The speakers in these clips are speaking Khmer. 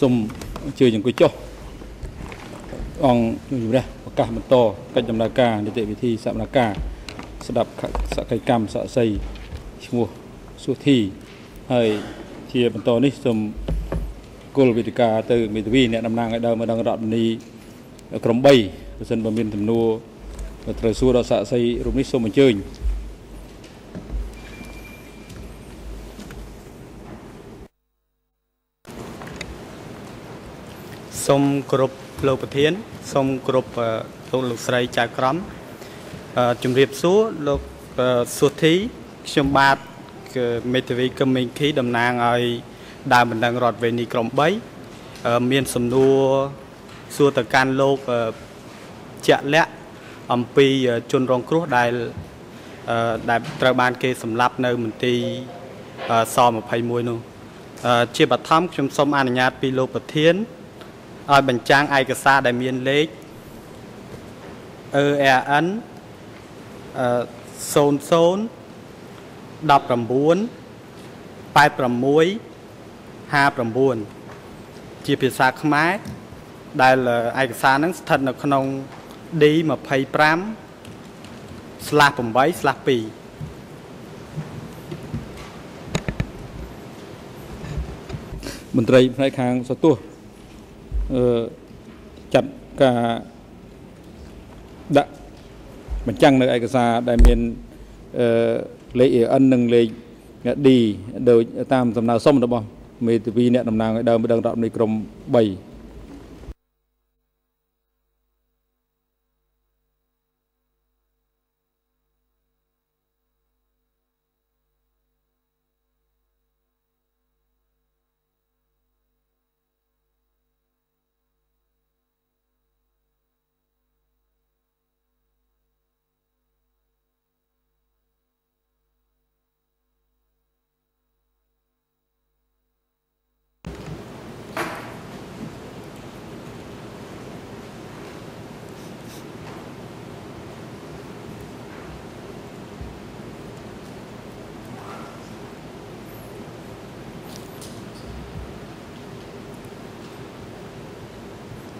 សូមអញ្ជើញអង្គុយចុះអង្គជំរះប្រកាសបន្តកិច្ចដំណើរការនីតិវិធីសកម្មភាពស្ដាប់សកម្មកម្មស័ក្តិសិទ្ធិឈ្មោះសុធីហើយជាបន្តនេះសូមគោលវេទិកាទៅមេធាវីអ្នកតំណាងឲ្យដើមម្ដងរដ្ឋមន្ត្រីក្រុម3បើសិនបើមានទំនួលត្រូវសួរដល់សាក់សីរូបនេះសូមអញ្ជើញ សូមគោរពលោកប្រធានសូមគោរពលោកលោកស្រីចៅក្រមជំរាបសួរលោកសុធីខ្ញុំបាទគឺមេធាវីកឹមមេងខីតំណាងឲ្យដើមបណ្ដឹងរដ្ឋវេនីក្រុម3មានសំណួរសួរទៅកាន់លោកជាក់លាក់អំពីជនរងគ្រោះដែលដែលត្រូវបានគេសម្លាប់នៅមន្ទីរស21នោះជាបឋមខ្ញុំសូមអនុញ្ញាតពីលោកប្រធាន ឲ្យបញ្ចាំងឯកសារដែលមានលេខ ERN 00 19 86 59ជាភាសាខ្មែរដែលឯកសារហ្នឹងស្ថិតនៅក្នុង D25 ស្លាស់8ស្លាស់2មន្ត្រីផ្នែកខាងសទោះអឺ ចាត់ការដាក់បញ្ចាំងនៅឯកសារដែលមានអឺលេខ AN និងលេខ D ដោយតាមសំណើសុំរបស់មេធាវីអ្នកតំណាងឲ្យដើមម្ដងរដ្ឋមន្ត្រីក្រម3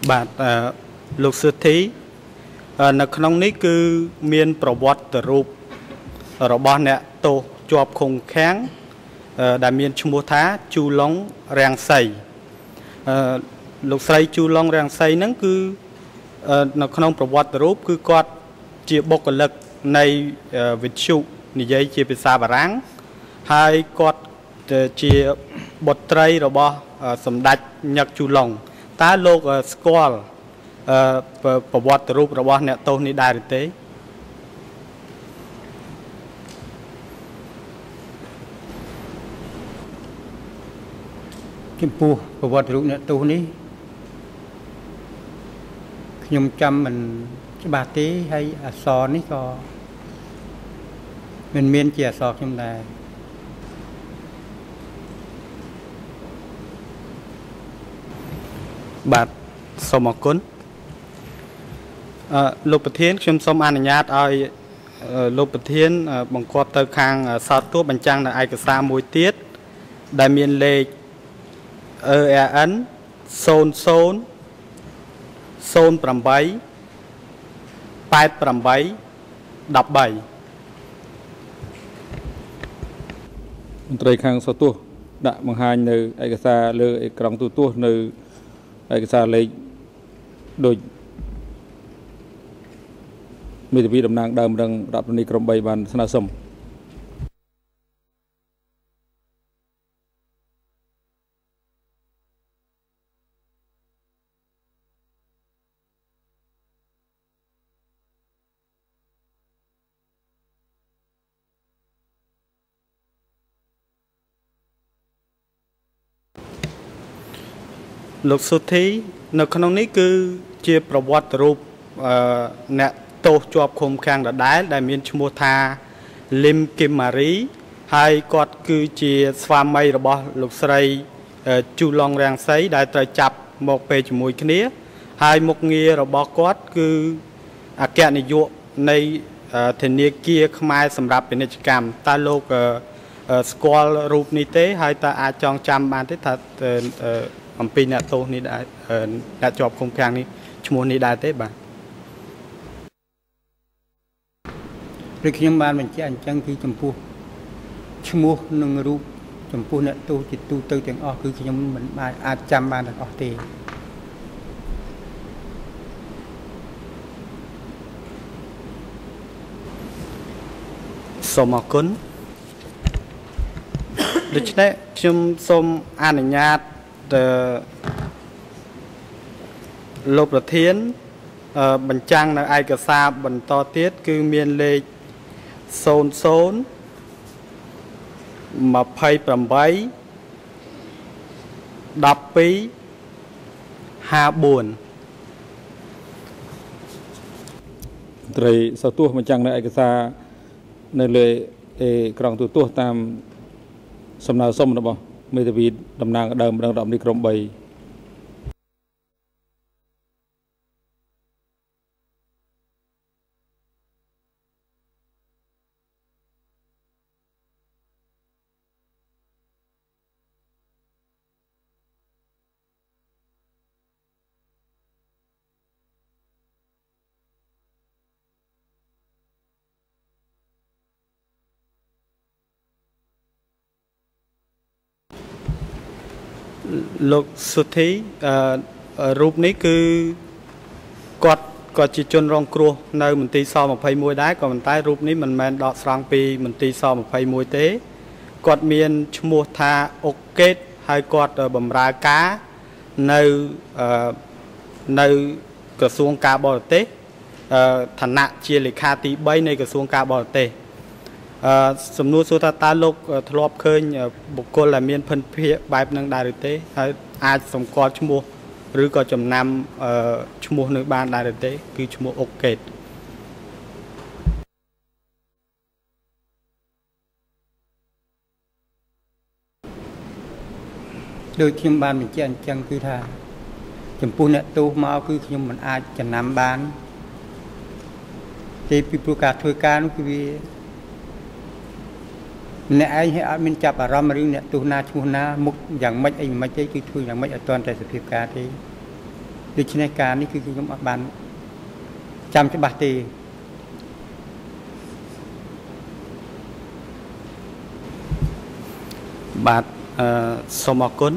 បាទលោកសុធីនៅក្នុងនេះគឺមានប្រវត្តិរូបរបស់អ្នកទោសជាប់ឃុំឃាំងដែលមានឈ្មោះថាជូឡុងរាំងសីលោកស្រីជូឡុងរាំងសីហ្នឹងគឺនៅក្នុងប្រវត្តិរូបគឺគាត់ជាបុគ្គលិកនៃវិទ្យុនិយាយជាភាសាបារាំងហើយគាត់ជាបុត្រីរបស់សម្ដេចញឹកជូឡុង តើលោកស្គាល់ប្រវត្តិរូបរបស់អ្នកទោសនេះដែរឬទេចំពោះប្រវត្តិរូបអ្នកទោសនេះខ្ញុំចាំមិនច្បាស់ទេហើយអក្សរនេះក៏មិនមានជាអក្សរខ្ញុំដែរ បាទសូមអរគុណអឺលោកប្រធានខ្ញុំសូមអនុញ្ញាតឲ្យលោកប្រធាន បង្គាប់ទៅខាងសោតទួបញ្ចាំងនៅឯកសារមួយទៀតដែលមានលេខ ERN 00 08 88 13មន្ត្រីខាងសទោះដាក់បង្ហាញនៅឯកសារលើអេក្រង់ទូទស្សន៍នៅ ឯកសារលេខដូចមេធាវីតំណាងដើមរឹងរដ្ឋមន្ត្រីក្រម3បានស្នើសុំ លោកសុធី នៅក្នុងនេះគឺជាប្រវត្តិរូបអ្នកទោសជាប់ឃុំឃាំងដដែលដែលមានឈ្មោះថាលឹមគឹមម៉ារីហើយគាត់គឺជាស្វាមីរបស់លោកស្រីជូឡុងរាំងសីដែលត្រូវចាប់មកពេលជាមួយគ្នា ហើយមុខងាររបស់គាត់គឺអគ្គនាយកនៃធនាគារខ្មែរសម្រាប់ពាណិជ្ជកម្មតើលោកស្គាល់រូបនេះទេ ហើយតើអាចចងចាំបានទេថា អំពីអ្នកទោសនេះដែរអឺអ្នកជាប់ឃុំឃាំងនេះឈ្មោះនេះដែរទេបាទដូចខ្ញុំបានបញ្ជាក់អញ្ចឹងគឺចំពោះឈ្មោះនិងរូបចំពោះអ្នកទោសជាទូទៅទាំងអស់គឺខ្ញុំមិនអាចអាចចាំបានទាំងអស់ទេសូមអរគុណដូច្នេះខ្ញុំសូមអនុញ្ញាត ទៅលោកប្រធានអឺបញ្ចាំងនៅឯកសារបន្តទៀតគឺមានលេខ00 28 12 54ត្រីសោទស្សបញ្ចាំងនៅឯកសារនៅលើអេក្រងទូទស្សន៍តាមសំណើសុំរបស់ មេធាវីតំណាងដើមម្ដងរដ្ឋមន្ត្រីក្រម3 លោកសុធីអឺរូបនេះគឺគាត់គាត់ជាជនរងគ្រោះនៅមន្ទីរស21ដែរក៏ប៉ុន្តែរូបនេះមិនមែនដកស្រង់ពីមន្ទីរស21ទេគាត់មានឈ្មោះថាអុកកេតហើយគាត់បម្រើការនៅអឺនៅក្រសួងការបរទេសអឺឋានៈជាលេខាទី3នៃក្រសួងការបរទេសអឺ សំណួរសួរថាតើលោកធ្លាប់ឃើញបុគ្គលដែលមានភិនភាកបែបហ្នឹងដែរឬទេហើយអាចសម្គាល់ឈ្មោះឬក៏ចំណាំអឺឈ្មោះនៅបានដែរឬទេ គឺឈ្មោះអុកកេតដូចខ្ញុំបានបញ្ជាក់អញ្ចឹងគឺថាចំពោះអ្នកទោសមកគឺខ្ញុំមិនអាចចំណាំបានទេពីព្រោះការធ្វើការនោះគឺវា ម្នាក់ឯងឲ្យអត់មានចាប់អារម្មណ៍រឿងអ្នកទោសណាឈ្មោះណាមុខយ៉ាងម៉េចអីមិនទេគឺធ្វើយ៉ាងម៉េចឲ្យទាន់តែសភាពការទេដូច្នេះការនេះគឺខ្ញុំអត់បានចាំច្បាស់ទេបាទអឺសូមអរគុណ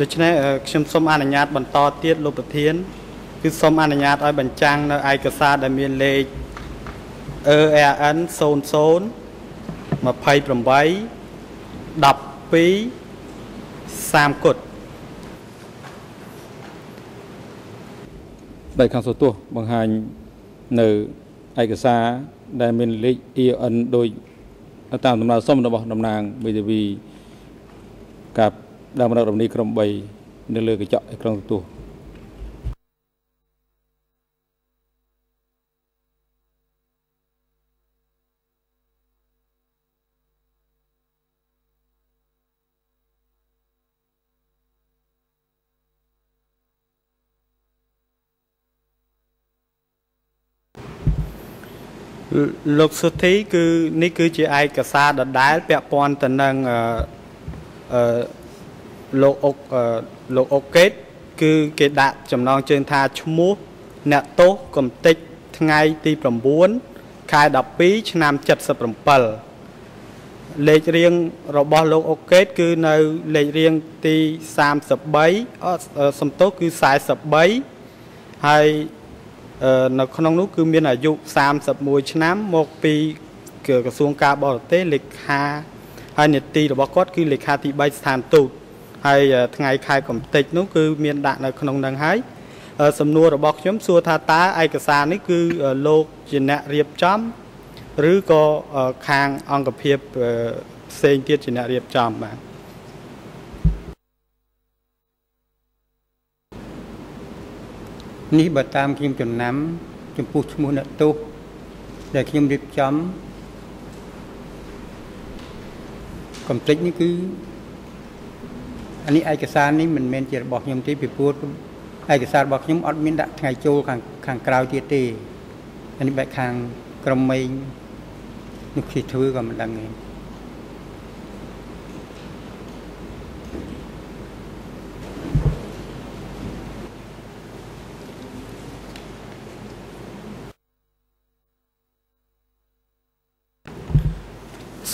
ដូច្នេះអឺខ្ញុំសូមអនុញ្ញាតបន្តទៀតលោកប្រធាន គឺសូមអនុញ្ញាតឲ្យបញ្ចាំងនៅឯកសារដែលមានលេខ ERN 00 28 12 30គុតដែលខាងសោទស្សន៍បង្ហាញនៅឯកសារដែលមានលេខ EN ដោយតាមដំណើរសុំរបស់តំណាងមេធាវីกับដើមរដ្ឋរំនីក្រម3នៅលើកញ្ចក់អេក្រង់ទូទស្សន៍ លោកសុធីគឺនេះគឺជាឯកសារដដែលពាក់ព័ន្ធទៅនឹងអឺអឺលោកអុកអឺលោកអុកកេត គឺគេដាក់ចំណងជើងថាឈ្មោះអ្នកទោសកំតិចថ្ងៃទី9ខែ12ឆ្នាំ77លេខរៀងរបស់លោកអុកកេត គឺនៅលេខរៀងទី33អឺសំទោសគឺ43ហើយអឺ នៅក្នុងនោះគឺមានអាយុ31ឆ្នាំមកពីក្រសួងការបរទេសលេខាហើយនេតិរបស់គាត់គឺលេខាទី3ស្ថានទូតហើយថ្ងៃខែកំតិចនោះគឺមានដាក់នៅក្នុងនឹងហើយអឺសំណួររបស់ខ្ញុំសួរថាតើឯកសារនេះគឺលោកជាអ្នករៀបចំឬក៏ខាងអង្គភាពអឺផ្សេងទៀតជាអ្នករៀបចំបាទ នេះបើតាមខ្ញុំចំណាំ ចំពោះឈ្មោះអ្នកទោសដែលខ្ញុំរៀបចំកំភ្លេចនេះគឺអានេះឯកសារនេះមិនមែនជារបស់ខ្ញុំទេពីព្រោះឯកសាររបស់ខ្ញុំអត់មានដាក់ថ្ងៃចូលខាងខាងក្រៅទៀតទេអានេះបែបខាងក្រុមមេងនោះគេធ្វើក៏មិនដឹងទេអអឺនេះអឺបើតាមខ្ញុំចំណាំចំពោះឈ្មោះអ្នកទោសដែលខ្ញុំរៀបចំកំភ្លេចនេះគឺអានេះឯកសារនេះមិនមែនជារបស់ខ្ញុំទេពីព្រោះឯកសាររបស់ខ្ញុំអត់មានដាក់ថ្ងៃចូលខាងខាងក្រៅទៀតទេអានេះបែបខាងក្រុមមេងនោះគេធ្វើក៏មិនដឹងទេ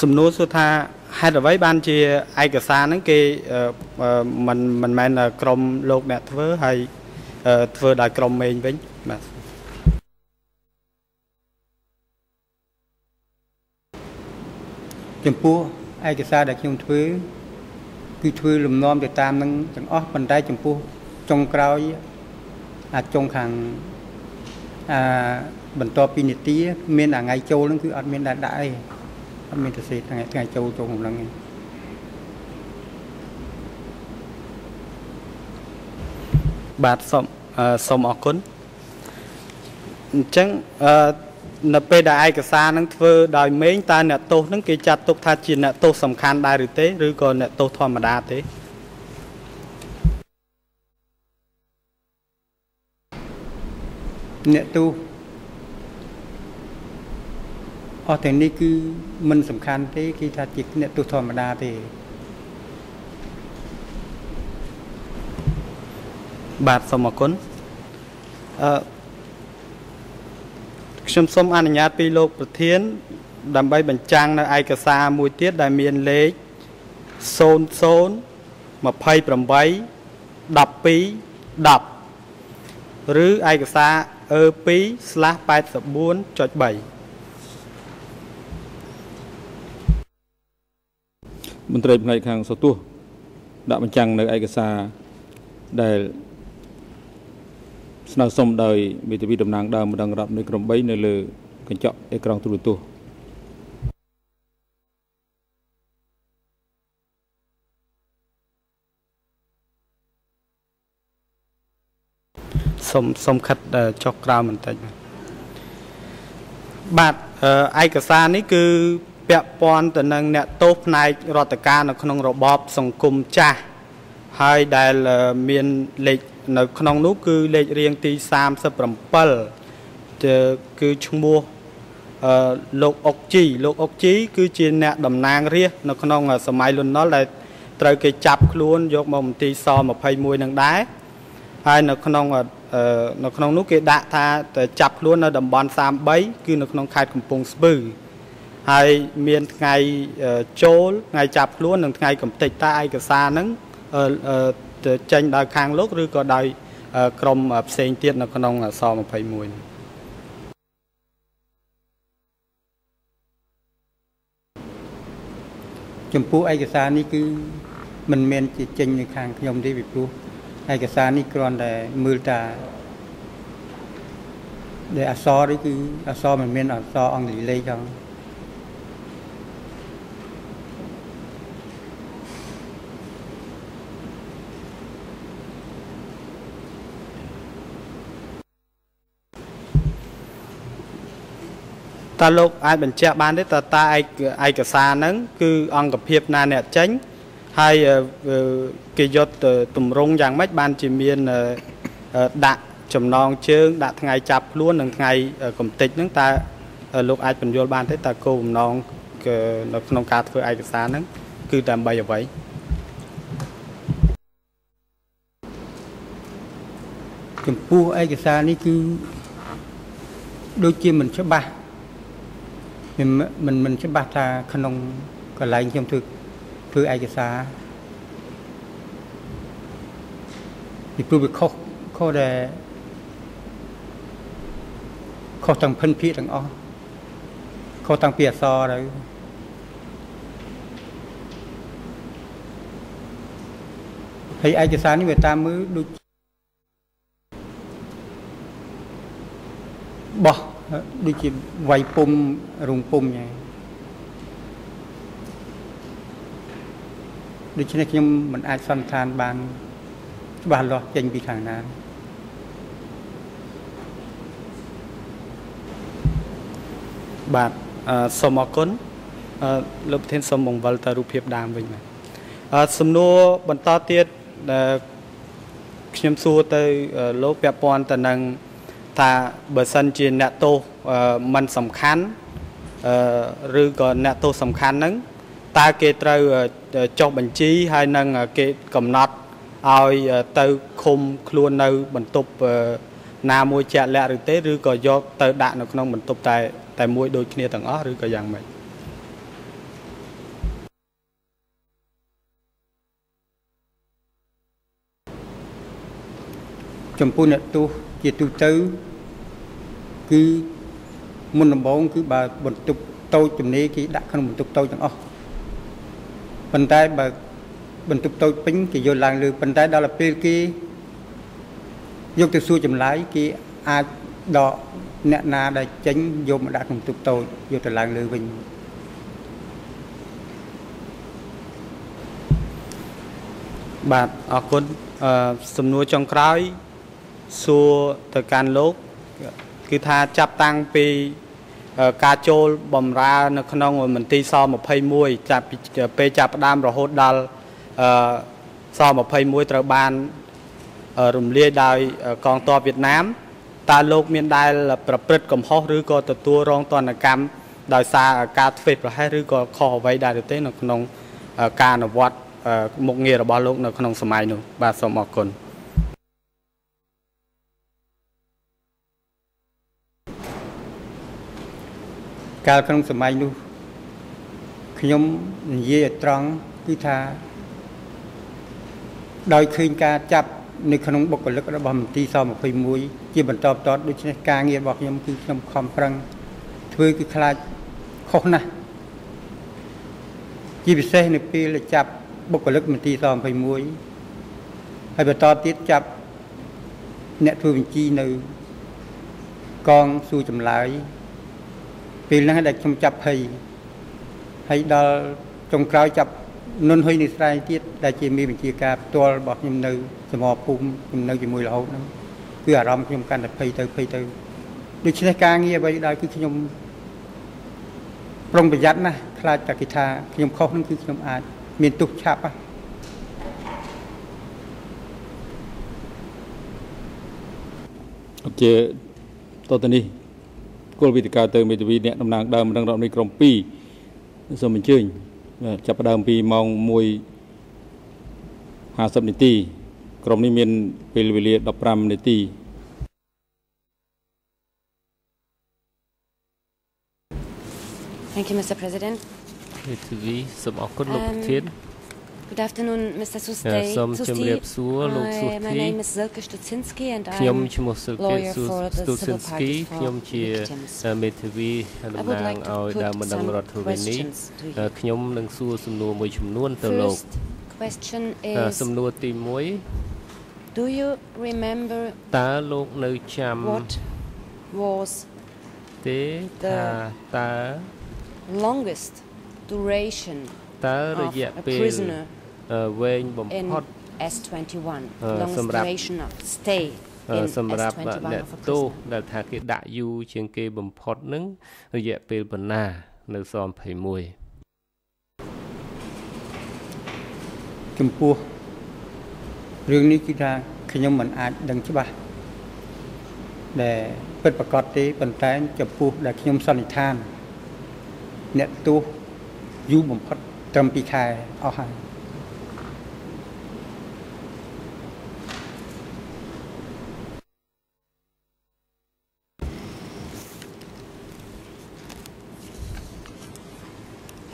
សំណួរសួរថាហេតុអ្វីបានជាឯកសារហ្នឹងគេមិនមិនមែនក្រុមលោកអ្នកធ្វើហើយធ្វើដោយក្រុមមេងវិញបាទចំពោះឯកសារដែលខ្ញុំធ្វើគឺធ្វើលំនាំទៅតាមនឹងទាំងអស់ប៉ុន្តែចំពោះចុងក្រោយអាចុងខាងអាបន្ទាប់ពីនីតិមានថ្ងៃចូលហ្នឹងគឺអត់មានដាក់ដាក់អី អត់មានទៅសេថ្ងៃថ្ងៃចូលចូលក្នុងហ្នឹងឯងបាទសូមសូមអរគុណអញ្ចឹងអឺនៅពេលដែលឯកសារនឹងធ្វើដោយមេងតើអ្នកទោសនឹងគេចាត់ទុកថាជាអ្នកទោសសំខាន់ដែរឬទេឬក៏អ្នកទោសធម្មតាទេអ្នកទោស អស់ទាំងនេះគឺមិនសំខាន់ទេគេថាជាអ្នកទោសធម្មតាទេបាទសូមអរគុណអឺខ្ញុំសូមអនុញ្ញាតពីលោកប្រធាន ដើម្បីបញ្ចាំងនៅឯកសារមួយទៀតដែលមានលេខ00 28 12 10ឬឯកសារ E2/84.3 មន្ត្រីផ្នែកខាងសទោះដាក់បញ្ចាំងនៅឯកសារដែលស្នើសុំដោយមេធាវីតំណាងដើមម្ដងរាប់នៃក្រុម3នៅលើកញ្ចក់អេក្រង់ទូរទស្សន៍សុំសុំខិតចុះក្រោមបន្តិចបាទឯកសារនេះគឺ ពាក់ព័ន្ធទៅនឹងអ្នកទោសផ្នែករដ្ឋការនៅក្នុងរបបសង្គមចាស់ហើយដែលមានលេខនៅក្នុងនោះគឺលេខរៀងទី37គឺឈ្មោះអឺលោកអុកជីលោកអុកជី គឺជាអ្នកតំណាងរាស្ត្រនៅក្នុង សម័យលន់នល់ដែលត្រូវគេចាប់ខ្លួនយកមកមន្ទីរស21នឹងដែរហើយនៅក្នុងនៅក្នុងនោះគេដាក់ថាចាប់ខ្លួននៅតំបន់33គឺនៅក្នុងខេត្តកំពង់ស្ពឺ ហើយមានថ្ងៃចូលថ្ងៃចាប់ខ្លួននិងថ្ងៃកំទេចតើឯកសារហ្នឹងចេញដោយខាងលោកឬក៏ដោយក្រមផ្សេងទៀតនៅក្នុងស21ចំពោះឯកសារនេះគឺមិនមែនជាចេញនៅខាងខ្ញុំទេពីព្រោះឯកសារនេះគ្រាន់តែមើលតាដែលអក្សរនេះគឺអក្សរមិនមែនអក្សរអង់គ្លេសលេខផង តើលោកអាចបញ្ជាក់បានទេតើតើឯកសារហ្នឹងគឺអង្គភាពណាអ្នកចេញហើយគេយកទម្រង់យ៉ាងម៉េចបានជាមានដាក់ចំណងជើង ដាក់ថ្ងៃចាប់ខ្លួននិងថ្ងៃកំតិចហ្នឹងតើលោកអាចបញ្យល់បានទេតើគោលបំណងនៅក្នុងការធ្វើឯកសារហ្នឹងគឺដើម្បីអ្វីចំពោះឯកសារនេះគឺដូចជាមិនច្បាស់ មិនមិនមិនច្បាស់ថាក្នុងកន្លែងខ្ញុំធ្វើធ្វើឯកសារពីព្រោះវាខុសខុសដែលខុសទាំងភិនភាកទាំងអស់ខុសទាំងពីអសរទៅហើយឯកសារនេះវាតាមមើលដូចបោះ ដូចជាវាយពុំរងពុំយ៉ាងដូច្នេះខ្ញុំមិនអាចសន្និដ្ឋានបានច្បាស់លាស់ចេញពីខាងណាបាទសូមអរគុណលោកប្រធានសូមបង្វិលទៅរូបភាពដើមវិញបាទសំណួរបន្តទៀតខ្ញុំសួរទៅលោកពាក់ព័ន្ធទៅនឹង ថាបើសិនជាអ្នកទោសមិនសំខាន់ឬក៏អ្នកទោសសំខាន់ហ្នឹងតើគេត្រូវចុះបញ្ជីហើយនឹងគេកំណត់ឲ្យទៅឃុំខ្លួននៅបន្ទប់ណាមួយជាក់លាក់ឬទេឬក៏យកទៅដាក់នៅក្នុងបន្ទប់តែតែមួយដូចគ្នាទាំងអស់ឬក៏យ៉ាងម៉េចចំពោះអ្នកទោសជាទូទៅ គឺមុនដំបូងគឺបើបន្ទប់តូចជំនេរគេដាក់ក្នុងបន្ទប់តូចទាំងអស់ប៉ុន្តែបើបន្ទប់តូចពេញគេយកឡើងលើប៉ុន្តែដល់ពេលគេយកទៅសួរចម្លើយគេអាចដកអ្នកណាដែលចេញយកមកដាក់ក្នុងបន្ទប់តូចយកទៅឡើងលើវិញបាទអរគុណអឺសំណួរចុងក្រោយសួរទៅកាន់លោក គឺថាចាប់តាំងពីអឺការចូលបំរើនៅក្នុងមន្ទីរស21ចាប់ពីពេលចាប់ផ្ដើមរហូតដល់អឺស21ត្រូវបានអឺរំលាយដោយកងទ័ពវៀតណាមតើលោកមានដែលប្រព្រឹត្តកំហុសឬក៏ទទួលរងទណ្ឌកម្មដោយសារការធ្វេសប្រហែសឬក៏ខុសអ្វីដែរឬទេនៅក្នុងអឺការអនុវត្តអឺមុខងាររបស់លោកនៅក្នុងសម័យនោះបាទសូមអរគុណ កាលក្នុងសម័យនោះខ្ញុំនិយាយឲ្យត្រង់គឺថាដោយឃើញការចាប់នៅក្នុងបុគ្គលិករបស់មន្ទីរស21ជាបន្តបន្ទាប់ដូច្នេះការងាររបស់ខ្ញុំគឺខ្ញុំខំប្រឹងធ្វើគឺខ្លាចខុសណាស់ជាពិសេសនៅពេលដែលចាប់បុគ្គលិកមន្ទីរស21ហើយបន្តទៀតចាប់អ្នកធ្វើបញ្ជីនៅកងសួរចម្លើយ ពេលហ្នឹងដែលខ្ញុំចាប់ភ័យហើយដល់ចុងក្រោយចាប់នុនហ៊ុយនេះស្រែងទៀតដែលជាមេបញ្ជាការផ្ទាល់របស់ខ្ញុំនៅសមរភូមិខ្ញុំនៅជាមួយរហូតហ្នឹងគឺអារម្មណ៍ខ្ញុំកាន់តែភ័យទៅភ័យទៅដូច្នេះការងារអ្វីដែលគឺខ្ញុំប្រុងប្រយ័ត្នណាស់ខ្លាចតែគេថាខ្ញុំខុសហ្នឹងគឺខ្ញុំអាច មានទុកឆាប់ហ៎ជាតទៅនេះ គោលវិទ្យាទៅមេធាវីអ្នកតំណាងដើមរងរដ្ឋនៃក្រុម2សូមអញ្ជើញបាទចាប់ផ្ដើមពីម៉ោង1 50នាទី ក្រុមនេះមានពេលវេលា15នាទី Thank you, Mr. President. មេធាវីសូមអរគុណលោក Um, ប្រធាន Good afternoon, Mr. អឺ Suste. សូមជម្រាបសួរលោកសុ Hi, my ធី name is Zilke Stutzinski and ខ្ញុំ I'm ឈ្មោះសុគិ lawyer ស៊ូ for ស្ទូ the សិន civil ស្គី party ខ្ញុំ for ជា victims. មេធាវីតំ I would ណាង like to ឲ្យ put ដើមបណ្ដឹង some រដ្ឋវិនី questions to you. ខ្ញុំនឹងសួរសំណួរមួយចំនួនទៅលោក First question អឺ is សំណួរទី Do you remember 1តើលោកនៅចាំ what was ទេថាតើ longest duration តើរ of យៈ a ពេល prisoner អឺវែងបំ in ផុត S21? Ờ, Longest សម្រាប់ duration of stay អឺ in សម្រាប់ S21 អ្នក of a ទោស prisoner. ដែលថាគេដាក់យូរជាងគេបំផុតហ្នឹងរយៈពេលប៉ុណ្ណា នៅស21ចំពោះរឿងនេះគឺថាខ្ញុំមិនអាចដឹងច្បាស់ដែលពិតប្រកបទេប៉ុន្តែចំពោះដែលខ្ញុំសន្និដ្ឋាន អ្នកទោសយូរបំផុត ត្រឹម2ខែអស់ហើយ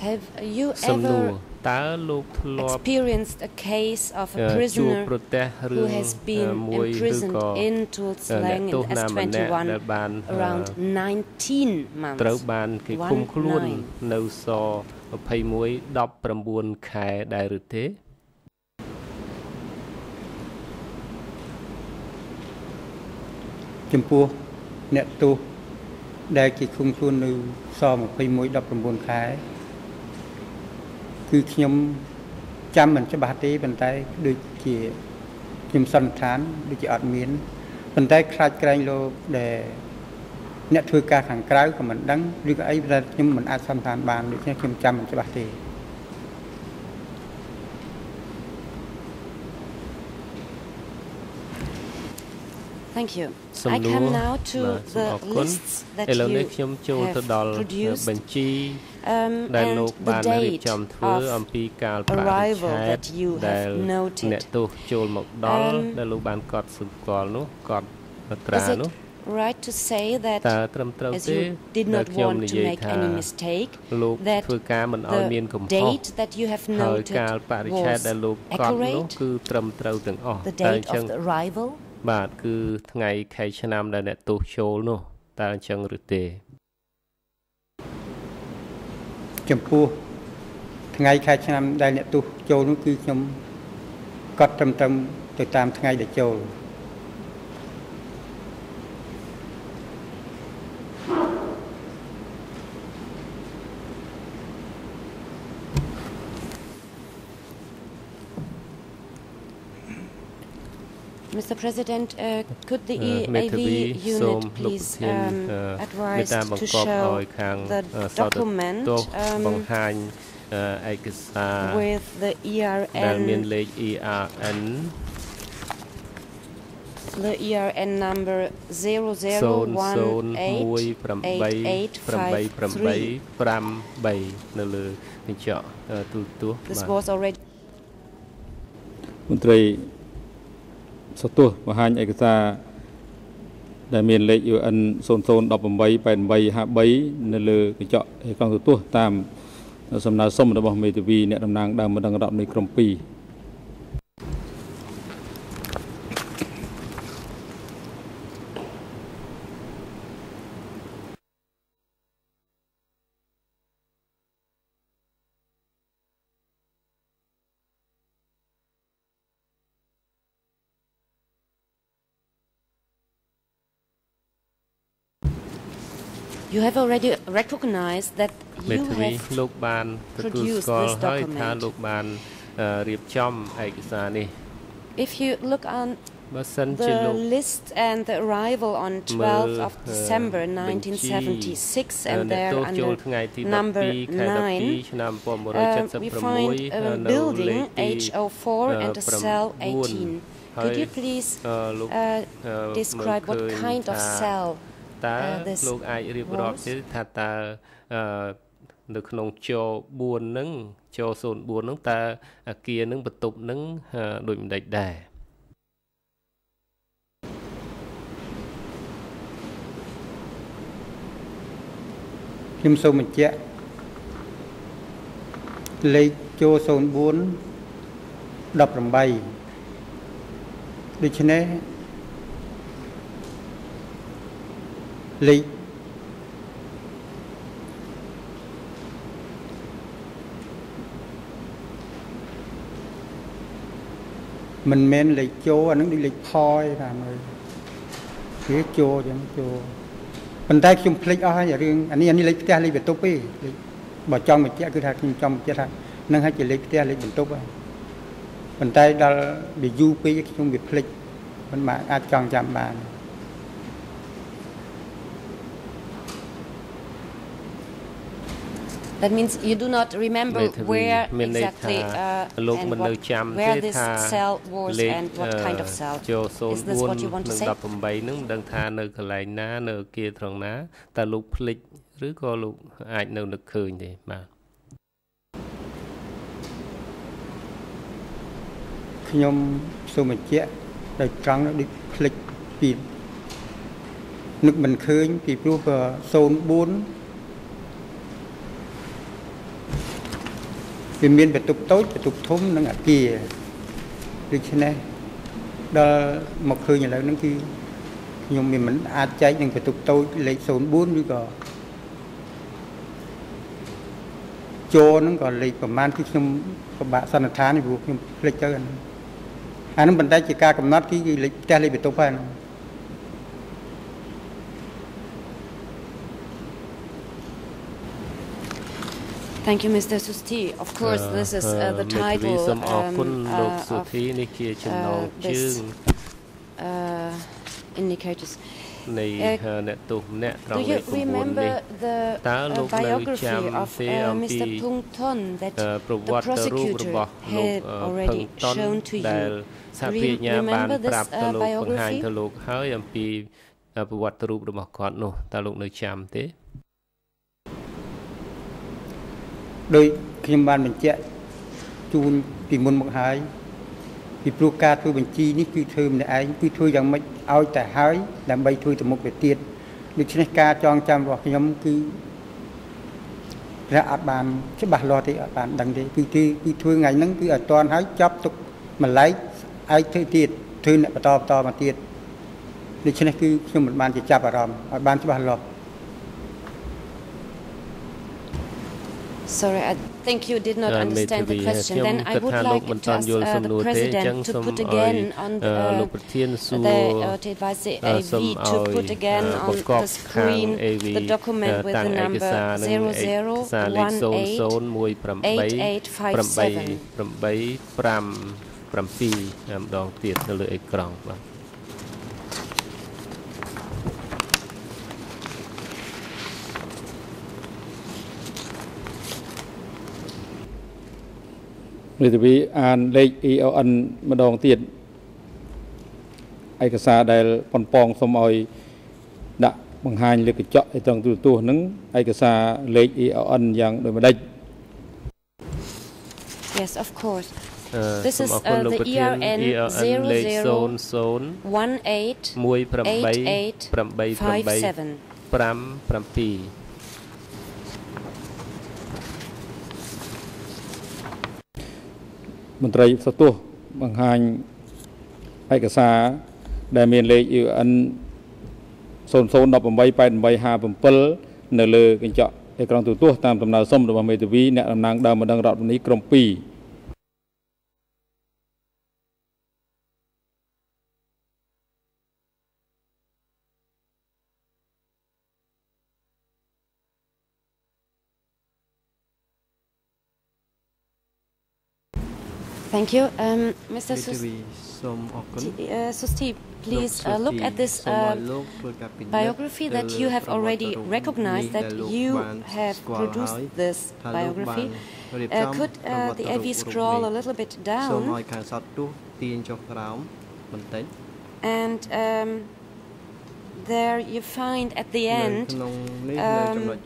Have you សំណួរ ever តើលោកធ្លាប់ experienced a case of អឺ a ជួប prisoner ប្រទះរឿង who has អឺ been មួយឬ imprisoned ក៏ in អឺអ្នក Tulslang ទោស in ណាម្នាក់ដែល S21 បានអឺ around 19 months. ត្រូវបានគេឃុំខ្លួន19នៅស 21 19ខែដែរឬទេចំពោះអ្នកទោសដែលគេឃុំខ្លួននៅស21 19ខែគឺខ្ញុំចាំមិនច្បាស់ទេប៉ុន្តែដូចជាខ្ញុំសន្និដ្ឋានដូចជាអត់មានប៉ុន្តែខ្លាចក្រែងលោកដែល អ្នកធ្វើការខាងក្រៅក៏មិនដឹងឬក៏អីតែខ្ញុំមិនអាចសន្និដ្ឋានបានដូច្នេះខ្ញុំចាំមិនច្បាស់ទេ Thank you. សំ I ណួរ come now to បាទសូម the អរគុណ lists that ឥឡូវនេះ you ខ្ញុំចូលទៅ have ដល់ produced បញ្ជី um, ដែល and លោក the បានរៀប date ចំធ្វើអំ of ពីកាលបរិច្ឆេ arrival ទ that you ដែល have noted. អ្នកទោសចូលមកដល់ Um, ដែលលោកបានកត់សម្គាល់នោះកត់ត្រា Is it នោះ right to say តើ that ត្រឹមត្រូវ as ទេ you did ដែល not ខ្ញុំ want និ to យាយ make ថា any mistake លោក that ធ្វើការមិនឲ្យមានកំ the ហុស date that you have ហើយ noted កាលបរិច្ឆេទ was ដែលលោកកត់នោះ accurate គឺត្រឹមត្រូវទាំងអស់ the តែអ date ញ្ចឹង of the arrival បាទគឺថ្ងៃខែឆ្នាំដែលអ្នកទោសចូលនោះតើអញ្ចឹងឬទេ ចំពោះថ្ងៃខែឆ្នាំដែលអ្នកទោសចូលនោះគឺខ្ញុំកត់ត្រឹមត្រូវទៅតាមថ្ងៃដែលចូល Mr. President, uh, could the អឺមេធាវី EAV សូម unit លោក please ធាន um, អឺ advise មេត្តា to បង្កប់ show ឲ្យខាង the អឺសត document ទោសបង្ um, ហាញអឺឯកសារ with the ដែលមាន ERN លេខ ERN the ERN number 00188853នៅលើកញ្ចក់អឺទូរទស្សន៍ This បាទ was already មន្ត្រី សទោះបង្ហាញឯកសារដែលមានលេខ UN 00188853នៅលើកញ្ចក់អេក្រង់ទូរទស្សន៍តាមសំណើសុំរបស់មេធាវីអ្នកតំណាងដើមម្ដងរដ្ឋនៃក្រុម2 have already recognized that មេ you ធាវី have លោកបានទទួល produced ស្គាល់ this ហើយ document. ថាលោកបានអឺរៀបចំឯកសារនេះ if you look on បើសិនជា the លោក list and the arrival on 12th of មើល December បញ្ជី 1976 អឺ and អ្នក there ទោសចូល under ថ្ងៃទី number 12ខែ 9 12ឆ្នាំ uh, we find 1976 a នៅលេ building ខទី H04 and a cell 18 could you please អឺលោក uh, អឺ describe មើល what ឃើញ kind of ថា cell តើ uh, this លោកអាចរៀបរាប់ was? ទេថាតើអឺនៅក្នុងច4ហ្នឹងច04ហ្នឹងតើអាគារហ្នឹងបន្ទប់ហ្នឹងអឺដូចម្ដេចដែរខ្ញុំសូមបញ្ជាក់លេខចូល04 18ដូច្នេះ លេខមិនមែនលេខចូលអានឹងដូចលេខផយតាមមើលវាចូលអញ្ចឹងចូលប៉ុន្តែខ្ញុំភ្លេចអស់ហើយរឿងអានេះអានេះលេខផ្ទះលេខបន្ទប់ទេលេខបើចង់បញ្ជាក់គឺថាខ្ញុំចង់បញ្ជាក់ថានឹងហើយជាលេខផ្ទះលេខបន្ទប់ហើយប៉ុន្តែដល់វាយូរពេកខ្ញុំវាភ្លេចមិនបានអាចចង់ចាំបាន That means you do not remember មេធាវី where មានន័យថា exactly uh, លោក and មិននៅ what, ចាំ where ទេ this ថា cell was លេខ and what kind of cell. ចូល Is this what you want 04 to និង say? 18ហ្នឹងមិនដឹងថានៅកន្លែងណា នៅអគារត្រង់ណាតើលោកភ្លេចឬក៏លោកអាចនៅនឹកឃើញទេបាទខ្ញុំសូមបញ្ជាក់ដោយត្រង់ដូចភ្លេចពីនឹកមិនឃើញពីព្រោះក៏04 វាមានបន្ទប់តូចបន្ទប់ធំនិងអាគារដូច្នេះដល់មកឃើញឥឡូវហ្នឹងគឺខ្ញុំវាមិនអាចចែកនឹងបន្ទប់តូចលេខ04ឬក៏ចូលហ្នឹងក៏លេខប្រហែលគឺខ្ញុំពិបាកសន្និដ្ឋានពីព្រោះខ្ញុំភ្លេចទៅអាហ្នឹងអាហ្នឹងប៉ុន្តែជាការកំណត់គឺគឺលេខផ្ទះលេខបន្ទប់ហើយហ្នឹង Thank you, Mr. Susti. Of course, this is uh, the មេធាវី title សូមអរគុណ um, លោក uh, សុ of ធីនេះជាចំណង uh, ជើ this ង uh, indicators. នៃ អេ អ្នកទោសម្នាក់ត្រ Do ង់លេ you ខ9នេះ remember the Tớ uh, lúc nào biography chăm of thế uh, ông Mr. thì, Pung Thon that អឺប្រ the វត្តិរូប prosecutor របស់លោក had អឺ already ផឹងតុន shown to ដែល you? សហភាពញ្ញាបាន Remember this, ប្រាប់ទៅ uh, លោកបង្ហាញ biography? ទៅលោកហើយអំពីអឺប្រវត្តិរូបរបស់គាត់នោះតើលោកនៅចាំទេ ដោយខ្ញុំបានបញ្ជាក់ជូនពីមុនមកហើយពីព្រោះការធ្វើបញ្ជីនេះគឺធ្វើម្នាក់ឯងគឺធ្វើយ៉ាងម៉េចឲ្យតែហើយដើម្បីធ្វើទៅមុខទៅទៀតដូច្នេះការចងចាំរបស់ខ្ញុំគឺព្រះអត់បានច្បាស់លាស់ទេអត់បានដឹងទេគឺគឺគឺធ្វើថ្ងៃហ្នឹងគឺឲ្យតាន់ហើយចប់ទុកម្លែកឯងធ្វើទៀតធ្វើអ្នកបន្តបន្តមកទៀតដូច្នេះគឺខ្ញុំមិនបានជាចាប់អារម្មណ៍ឲ្យបានច្បាស់លាស់ Sorry, I think you did not អឺ understand the មេធាវី question. ខ្ញុំ Then I គិត would ថាលោក like មិន to តាន់ ask យល់ uh, សំ the ណួរទេអញ្ចឹ President ង to សូម put ឲ្យ again on អឺ the, លោកប្រធានសួរ the uh, to advise the អឺ AV សូម to ឲ្យ put again អឺ on បង្កប់ the ខាង screen AV the document អឺ with តាំង the ឯក number សារនឹងឯកសារលេខ 00188857ម្ដងទៀតនៅលើអេក្រង់បាទ មេធាវីអានលេខ EON ម្ដងទៀតឯកសារដែលប៉ុនប៉ងសុំឲ្យដាក់បង្ហាញលើកញ្ចក់ឲ្យត្រង់ទូរទស្សន៍ហ្នឹងឯកសារលេខ EON យ៉ាងដូចម្ដេច Yes, of course. អឺ This សូម is, អរគុណ uh, លោក the ប្រធាន ERN ERN លេខ00 មន្ត្រីសទោសបង្ហាញឯកសារដែលមានលេខ UN 00188857នៅលើកញ្ចក់អេក្រង់ទូរទស្សន៍តាមដំណើរសុំរបស់មេធាវីអ្នកតំណាងដើមម្ដងរដ្ឋមន្ត្រីក្រុង2 Thank you. Um, Mr. Uh, Susti, please uh, look at this uh, biography that you have already recognized that you have produced this biography. could the AV scroll a little bit down? And um, there you find at the end um,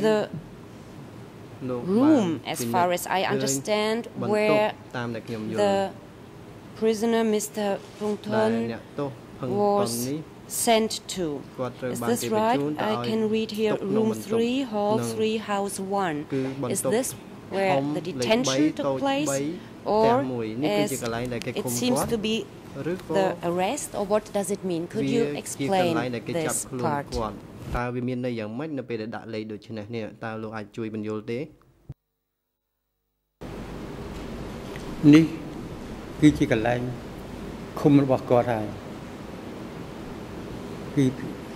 the room, as far as I understand, where the prisoner Mr. Pung Thun was sent to. Is this right? I can read here room 3, hall 3, house 1. Is this where the detention took place? Or as it seems to be the arrest? Or what does it mean? Could you explain this part? គាត់តើវាមានន័យយ៉ាងម៉េចនៅពេលដែលដាក់លេខដូចនេះនេះតើលោកអាចជួយបញ្យល់ទេនេះគឺជាកន្លែងឃុំរបស់គាត់ហើយគឺ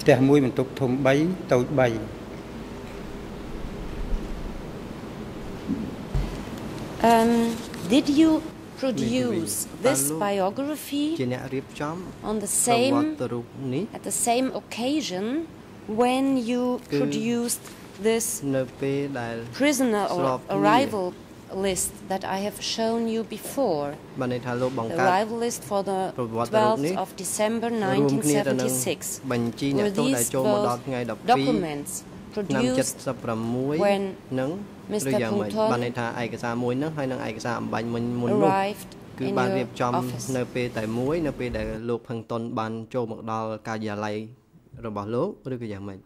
ផ្ទះមួយបន្ទប់ធំ3តូច3 Um, did you Maybe produce we- this Hello. ជា biography អ្នករៀបចំ on the ប្រវ same ត្តិរូបនេះ at the same occasion when you គឺ produced this នៅពេលដែល prisoner ស្រប or គ្នា arrival list that I have shown you before? បានន័យថាលោកបង្ The កើត arrival list for the ប្រវត្តិរូបនេះ 12th of December រួមគ្នាទៅនឹង 1976. បញ្ជីអ្នក Were ទោសដែល these ចូលមកដល់ both ថ្ងៃ12 documents ឆ្នាំ produced 76 when នឹង Mr. ឬយ៉ាងម៉េច Pungton បានន័យថាឯកសារមួយហ្នឹងហើយនឹងឯកសារអំបញ្ញមុនមុននោះ arrived គឺ in បាន your រៀបចំ office? នៅពេលតែមួយនៅពេលដែលលោកផឹងតុនបានចូលមកដល់ការិយាល័យ របស់លោកឬក៏យ៉ាងម៉េច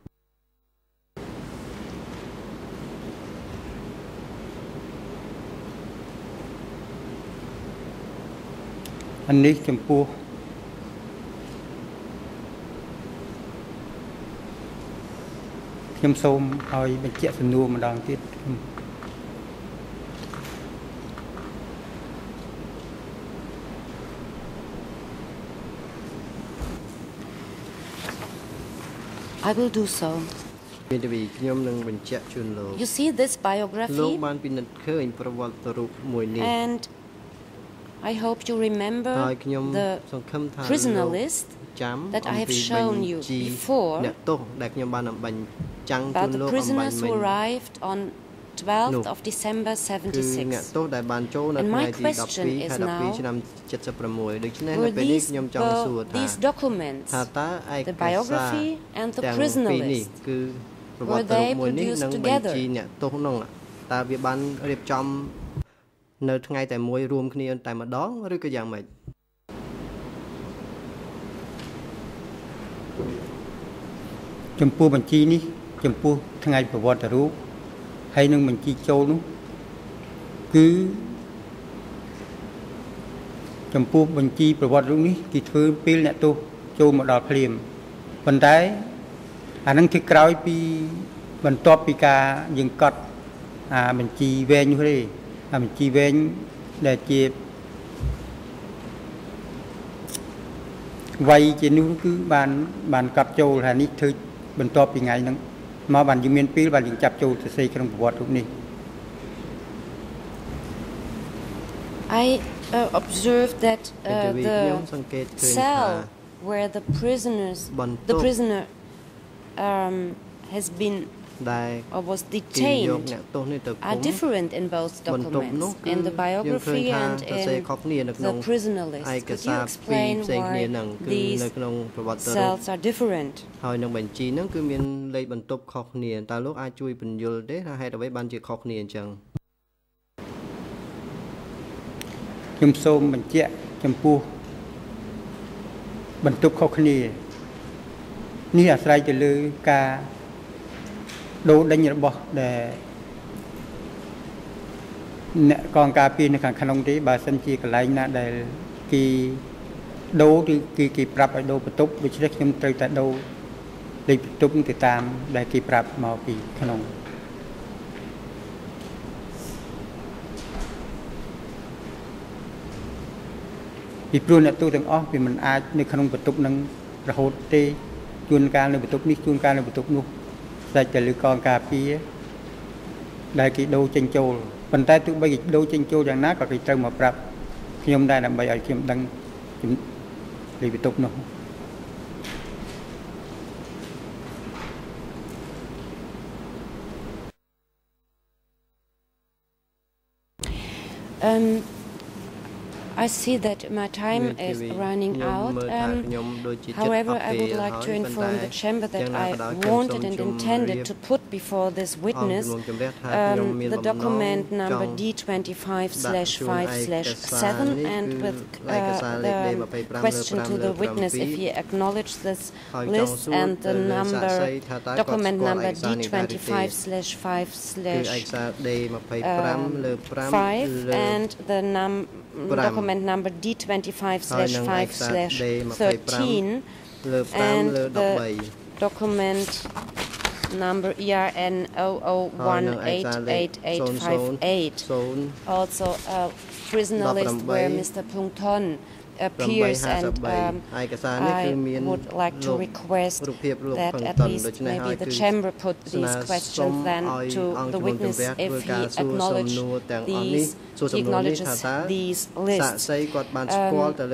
អានេះចំពោះខ្ញុំសូមឲ្យបញ្ជាក់សំណួរម្ដងទៀតខ្ញុំ I will do so. មានទេវីខ្ញុំនឹងបញ្ជាក់ជូនលោក You see this លោក biography បានពិនិត្យឃើញប្រវត្តិរូបមួយនេះ and I hope you ហើយ remember ខ្ញុំ the សង្ឃឹមថា prisoner លោក list ចាំ that I អំ have ពី shown បញ្ you ជី before អ្នកទោសដែលខ្ញុំបានបញ្ចាំងជូ about ន the លោកអំបញ្ញ prisoners មិ who ញ arrived on 12th No. of December គឺអ្នក 76. ទោសដែលបានចូលនៅ And ថ្ងៃ my ទី question 12 is ខែ now, 12ឆ្នាំ76ដូច្នេះនៅ Were ពេលនេះ these, ខ្ញុំចង់សួរ the, ថា these documents ថាតើឯ the កសារ biography and the ទាំង prisoner ពីរនេះ list គឺប្រវ Were ត្តិរូប they មួយនេះ produced និងបញ្ together? ជីអ្នកទោសនោះតើវាបានរៀបចំនៅថ្ងៃតែមួយរួមគ្នាតែម្ដងឬក៏យ៉ាងម៉េចចំពោះបញ្ជីនេះ ចំពោះថ្ងៃប្រវត្តិរូប ហើយនឹងបញ្ជីចូលនោះគឺចំពោះបញ្ជីប្រវត្តិរូបនេះគេធ្វើពេលអ្នកទោសចូលមកដល់ភ្លាមប៉ុន្តែអានឹងគឺក្រោយពីបន្ទាប់ពីការយើងកត់អាបញ្ជីវែងនោះទេអាបញ្ជីវែងដែលជាវ័យជានោះគឺបានបានកត់ចូលថានេះធ្វើបន្ទាប់ពីថ្ងៃហ្នឹង មកបានយើងមានពីលបានយើងចាប់ចូលសរសេរក្នុងប្រវត្តិរូបនេះ I uh, observed that ពេល uh, ទៅវិញខ្ញុំ the សង្កេតឃើញថា cell where the prisoners, the បន្ទប់ prisoner um, has been ដែល or was គេយក detained អ្នកទោសនេះទៅឃុ are ំ different in both បន្ទប់នោះ documents, គឺ in the យើងឃើញ biography ថា and សរសេរ in ខុសគ្នានៅក្នុង the prisoner list. ឯក Could សា you រពីរ explain ផ្សេងគ្នា why ហ្នឹងគឺ these នៅក្នុងប្រវត្តិរូប cells are different? ហើយនឹងបញ្ជីហ្នឹងគឺមានលេខបន្ទប់ខុសគ្នាតើលោកអាចជួយបញ្យល់ទេថាហេតុអ្វីបានជាខុសគ្នាអញ្ចឹងខ្ញុំសូមបញ្ជាក់ចំពោះបន្ទប់ខុសគ្នានេះអាស្រ័យទៅលើការ ដូរដេញរបស់ដែលអ្នកកងការពារនៅខាងក្នុងទេបើសិនជាកន្លែងណាដែលគេដូរឬគឺគេប្រាប់ឲ្យដូរបន្ទប់ដូច្នេះខ្ញុំត្រូវតែដូរលេខបន្ទប់ទៅតាមដែលគេប្រាប់មកពីក្នុងពីព្រោះអ្នកទូតទាំងអស់វាមិនអាចនៅក្នុងបន្ទប់នឹងរហូតទេជួនកាលនៅបន្ទប់នេះជួនកាលនៅបន្ទប់នោះ ស្ដេចតែលើកងការពារដែលគេដូរចេញចូលប៉ុន្តែទោះបីគេដូរចេញចូលយ៉ាងណាក៏គេត្រូវមកប្រាប់ខ្ញុំដែរដើម្បីឲ្យខ្ញុំដឹងជំលេខបន្ទប់នោះ Um, I see that my time is running out. Um, however, I would like to inform the Chamber that I wanted and intended to put before this witness um, the document number D25-5-7 and with uh, the question to the witness if he acknowledged this list and the number document number D25-5-5 um, and the number document number D25 slash នឹង5ឯកសារ slash D25 13លើ and 5លើ the 13 document number ERN ហើយនឹងឯកសារលេខ00188858 0 also a prisoner list where Dapat Mr. Pungton appears and um, I would like to request that at least maybe the chamber put these questions then to the witness if he acknowledges these he acknowledges these lists. Um,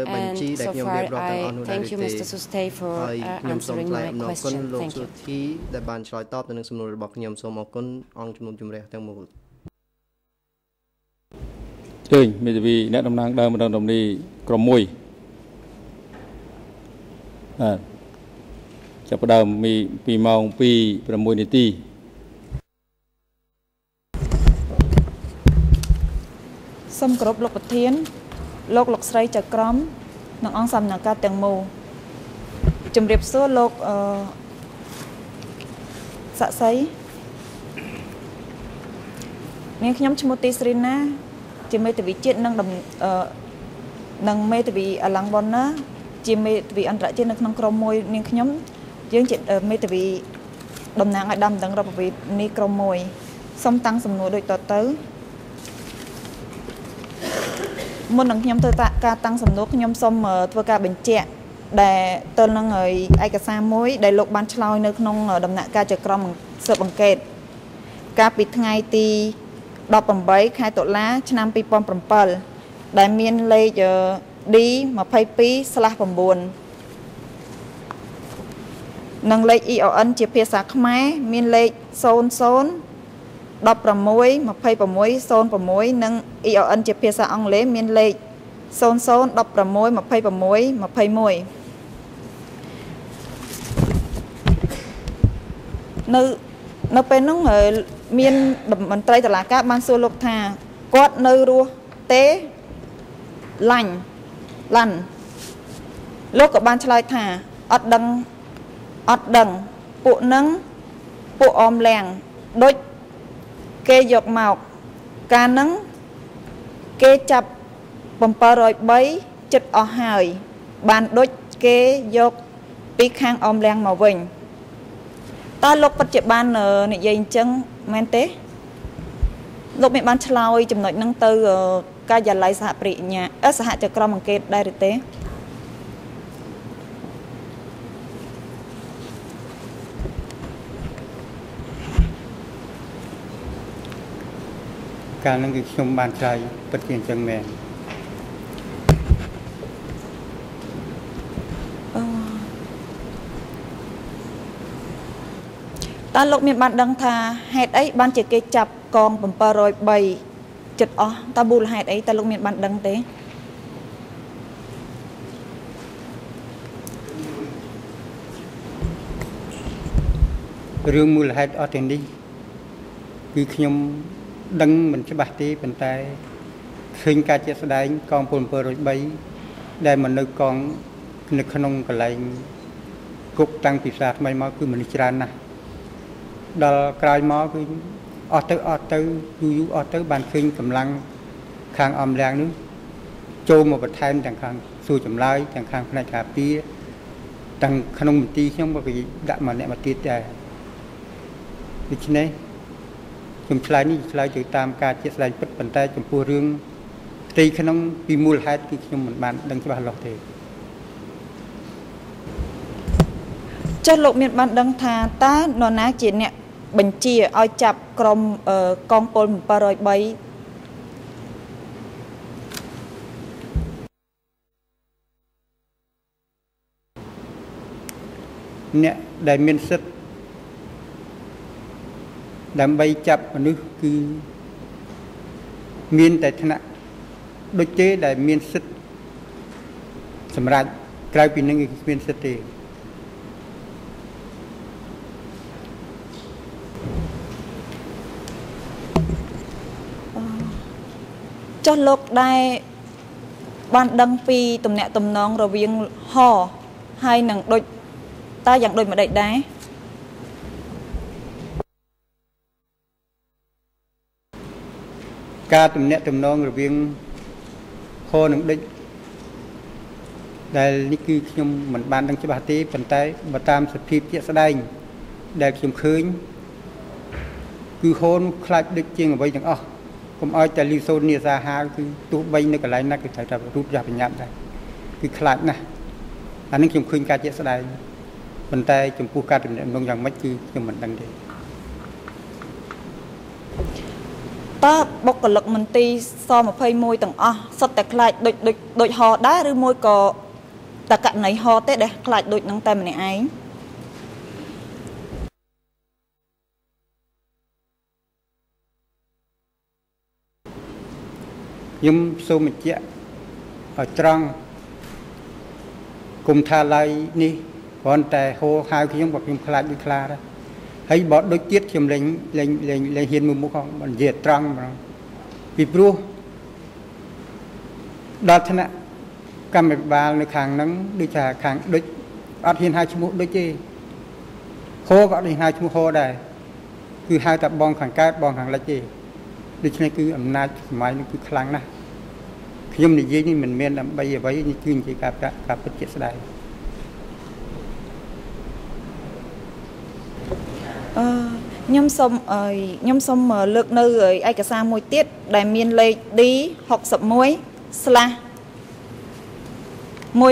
and so far, I thank you, Mr. Sustay, for uh, answering my question. Thank you. អរគុណអង្គជំនុំជម្រះទាំងមូលឃើញមេធាវីអ្នកតំណាងដើមម្ដងដំនេះក្រុម1បាទចាប់ផ្ដើមមីពីម៉ោង2 6នាទីសូមគោរពលោកប្រធាន លោកលោកស្រីចៅក្រមនិងអង្គសំណាក់ការទាំងមូលជំរាបសួរលោកអឺសាក់សីនាងខ្ញុំឈ្មោះទីស្រីណា ជាមេធាវីជាតិនិងដំអឺនិងមេធាវីអឡង់បនណាជាមេធាវីអន្តរជាតិនៅក្នុងក្រុមមួយនាងខ្ញុំយើងជាមេធាវីតំណាងឲ្យដំណឹងរដ្ឋវិនីក្រុមមួយសូមតាំងសំណួរដូចតទៅមុននឹងខ្ញុំធ្វើតាការតាំងសំណួរខ្ញុំសូមអឺធ្វើការបញ្ជាក់ដែលទល់នឹងហើយឯកសារមួយ ដែលលោកបានឆ្លើយនៅក្នុងដំណាក់កាលចក្រមស៊ើបអង្កេតកាលពីថ្ងៃទី 18ខែតុលាឆ្នាំ2007ដែលមានលេខអឺ D22/9 និងលេខ EON ជាភាសាខ្មែរមានលេខ00 16 26 06និង EON ជាភាសាអង់គ្លេសមានលេខ00 16 26 21នៅនៅពេលហ្នឹងអឺ មានមន្ត្រីតុលាការបានសួរលោកថាគាត់នៅរស់ទេឡាញ់ឡាន់លោកក៏បានឆ្លើយថាអត់ដឹងអត់ដឹងពួកនឹងពួកអមលៀងដូចគេយកមកកាលហ្នឹងគេចាប់703ចិត្តអស់ហើយ បានដូចគេយកពីខាងអមលាំងមកវិញតើលោកពិតជាបានអឺនិយាយអញ្ចឹង មែនទេលោកមានបានឆ្លើយចំណុចហ្នឹងទៅអឺការិយាល័យសហប្រញ្ញាអឺសហចក្រមអង្កេតដែរឬទេកាលហ្នឹងគឺខ្ញុំបានឆ្លើយពិតជាអញ្ចឹងមែន តើលោកមានបានដឹងថាហេតុអីបានជាគេចាប់កង703ចិត្តអស់តើមូលហេតុអីតើលោកមានបានដឹងទេរឿងមូលហេតុអស់ទាំងនេះគឺខ្ញុំដឹងមិនច្បាស់ទេប៉ុន្តែឃើញការជាក់ស្ដែងកងពល703ដែលមកនៅកងនៅក្នុងកន្លែងគុកតាំងពីផ្សារថ្មីមកគឺមនុស្សច្រើនណាស់ ដល់ក្រោយមកគឺអស់ទៅអស់ទៅយូរយូរអស់ទៅបានឃើញកម្លាំងខាងអំលៀងនោះចូលមកបន្ថែមទាំងខាងសួរចម្លើយទាំងខាងផ្នែកការពារទាំងក្នុងមន្ទីរខ្ញុំក៏គេដាក់មកអ្នកមកទៀតដែរដូច្នេះខ្ញុំឆ្លើយនេះឆ្លើយទៅតាមការជាក់ស្ដែងពិតប៉ុន្តែ ចំពោះរឿងផ្ទៃក្នុងពីមូលហេតុគឺខ្ញុំមិនបានដឹងច្បាស់លាស់ទេចុះលោកមានបានដឹងថាតើនរណាជាអ្នក បញ្ជាឲ្យចាប់ក្រុមអឺកងពល703អ្នកដែលមានសិទ្ធិដើម្បីចាប់មនុស្សគឺមានតែថ្នាក់ដូចទេដែលមានសិទ្ធិសម្រាប់ក្រៅពីនឹងគឺគ្មានសិទ្ធិទេ ចុះលោកដែរបានដឹងពីទំនាក់ទំនងរវាងហហើយនឹងដូចតើយ៉ាងដូចម្ដេចដែរការទំនាក់ទំនងរវាងហោនិងដេចដែលនេះគឺខ្ញុំមិនបានដឹងច្បាស់ទេប៉ុន្តែបើតាមសភាពជាក់ស្ដែង ដែលខ្ញុំឃើញ គឺហោនោះខ្លាចដេចជាងអ្វីទាំងអស់កុំ ឲ្យតែលីសូននីសាហាវគឺទោះបីនៅកន្លែងណាគឺត្រូវតែរូបចាស់បញ្ញត្តិដែរគឺខ្លាចណាស់អានេះខ្ញុំឃើញការជាក់ស្ដែងប៉ុន្តែ ចំពោះការទំនាក់ទំនងយ៉ាងម៉េចគឺខ្ញុំមិនដឹងទេតើបុគ្គលិកមន្ទីរស21ទាំងអស់សុទ្ធតែខ្លាចដូចដូចដូចហដែរឬមួយក៏តករណីហទេដែលខ្លាចដូចនឹងតែម្នាក់ឯង ខ្ញុំសូមបញ្ជាក់ឲ្យត្រង់គុំថាឡើយនេះគ្រាន់តែហោហៅខ្ញុំក៏ខ្ញុំខ្លាចដូចខ្លាដែរហើយបើដូចទៀតខ្ញុំលេងលេងលេងលេងហ៊ានមើលមុខផងមិននិយាយត្រង់ហ្មងពីព្រោះដល់ថ្នាក់កម្មវិបាលនៅខាងហ្នឹងដូចថាខាងដូចអត់ហ៊ានហៅឈ្មោះដូចទេហោក៏អត់ហ៊ានហៅឈ្មោះហោដែរគឺហៅតែបងខាងកើតបងខាងលិចទេ ដូច្នេះគឺអំណាចសម័យនេះគឺខ្លាំងណាស់ខ្ញុំនិយាយនេះមិនមែនដើម្បីអ្វីនេះគឺនិយាយការប្រាក់ការពិតជាក់ស្ដែងអឺខ្ញុំសូមអើយខ្ញុំសូមលើកនៅឯកសារមួយទៀតដែលមានលេខ D61 ស្លាស់1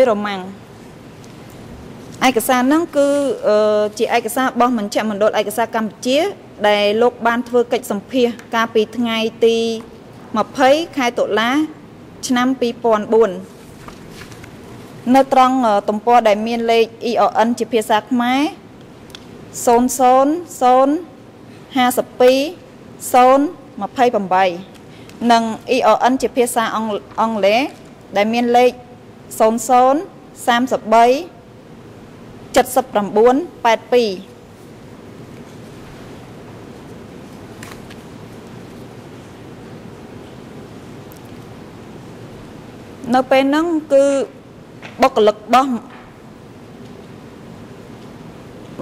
រ៉ូម៉ាំងឯកសារហ្នឹងគឺអឺជាឯកសាររបស់មជ្ឈមណ្ឌលឯកសារកម្ពុជា ដែលលោកបានធ្វើកិច្ចសម្ភាសកាលពីថ្ងៃទី20ខែតុលាឆ្នាំ2004នៅត្រង់ទំព័រដែលមានលេខ EON ជាភាសាខ្មែរ0052 028និង EON ជាភាសាអង់អង់គ្លេសដែលមានលេខ0033 នៅពេលហ្នឹងគឺបុគ្គលិករបស់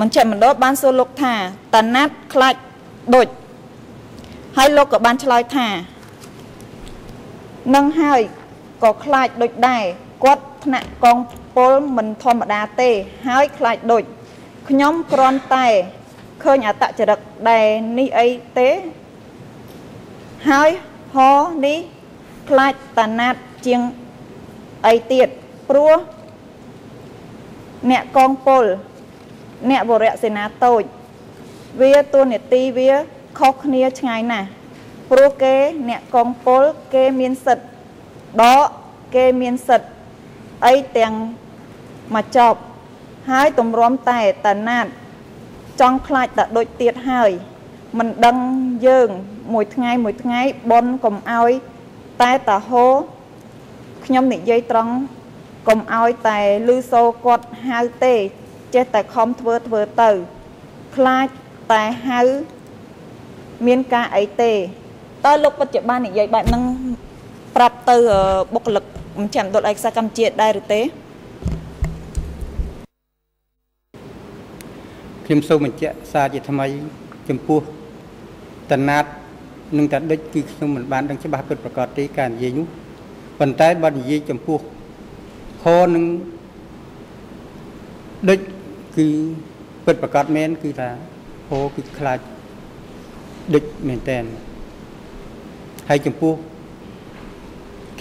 មជ្ឈមណ្ឌលបានសួរលោកថាតាណាត់ខ្លាចដូចហើយលោកក៏បានឆ្លើយថានឹងហើយក៏ខ្លាចដូចដែរគាត់ថ្នាក់កងពលមិនធម្មតាទេ ហើយខ្លាចដូចខ្ញុំគ្រាន់តែឃើញអតចរិតដែលនេះអីទេហើយហនេះខ្លាចតាណាតជាង អីទៀតព្រោះអ្នកកងពលអ្នកវរៈសេនាតូច វាទួនាទីវាខុសគ្នាឆ្ងាយណាស់ព្រោះគេអ្នកកងពលគេមានសិទ្ធដកគេមានសិទ្ធអីទាំងមកចប់ហើយទម្រាំតែតាណាតចង់ខ្លាចតែដូចទៀតហើយមិនដឹងយើងមួយថ្ងៃមួយថ្ងៃបនកុំឲ្យតែតាហោ ខ្ញុំនិយាយត្រង់កុំឲ្យតែលឺសូគាត់ហៅទេ ចេះតែខំធ្វើធ្វើទៅខ្លាចតែហៅមានការអីទេតើលោកពិតជាបាននិយាយបែបហ្នឹងប្រាប់ទៅបុគ្គលិកមជ្ឈមណ្ឌលឯកសារកម្ពុជាដែរឬទេខ្ញុំសូមបញ្ជាក់សារជាថ្មីចំពោះតណាតនិងតាដិចគឺខ្ញុំមិនបានដឹងច្បាស់ពិតប្រាកដទេការនិយាយនោះ ប៉ុន្តែបើនិយាយចំពោះខនឹងដិចគឺពិតប្រាកដមែនគឺថាហោគឺខ្លាចដិចមែនតែនហើយចំពោះ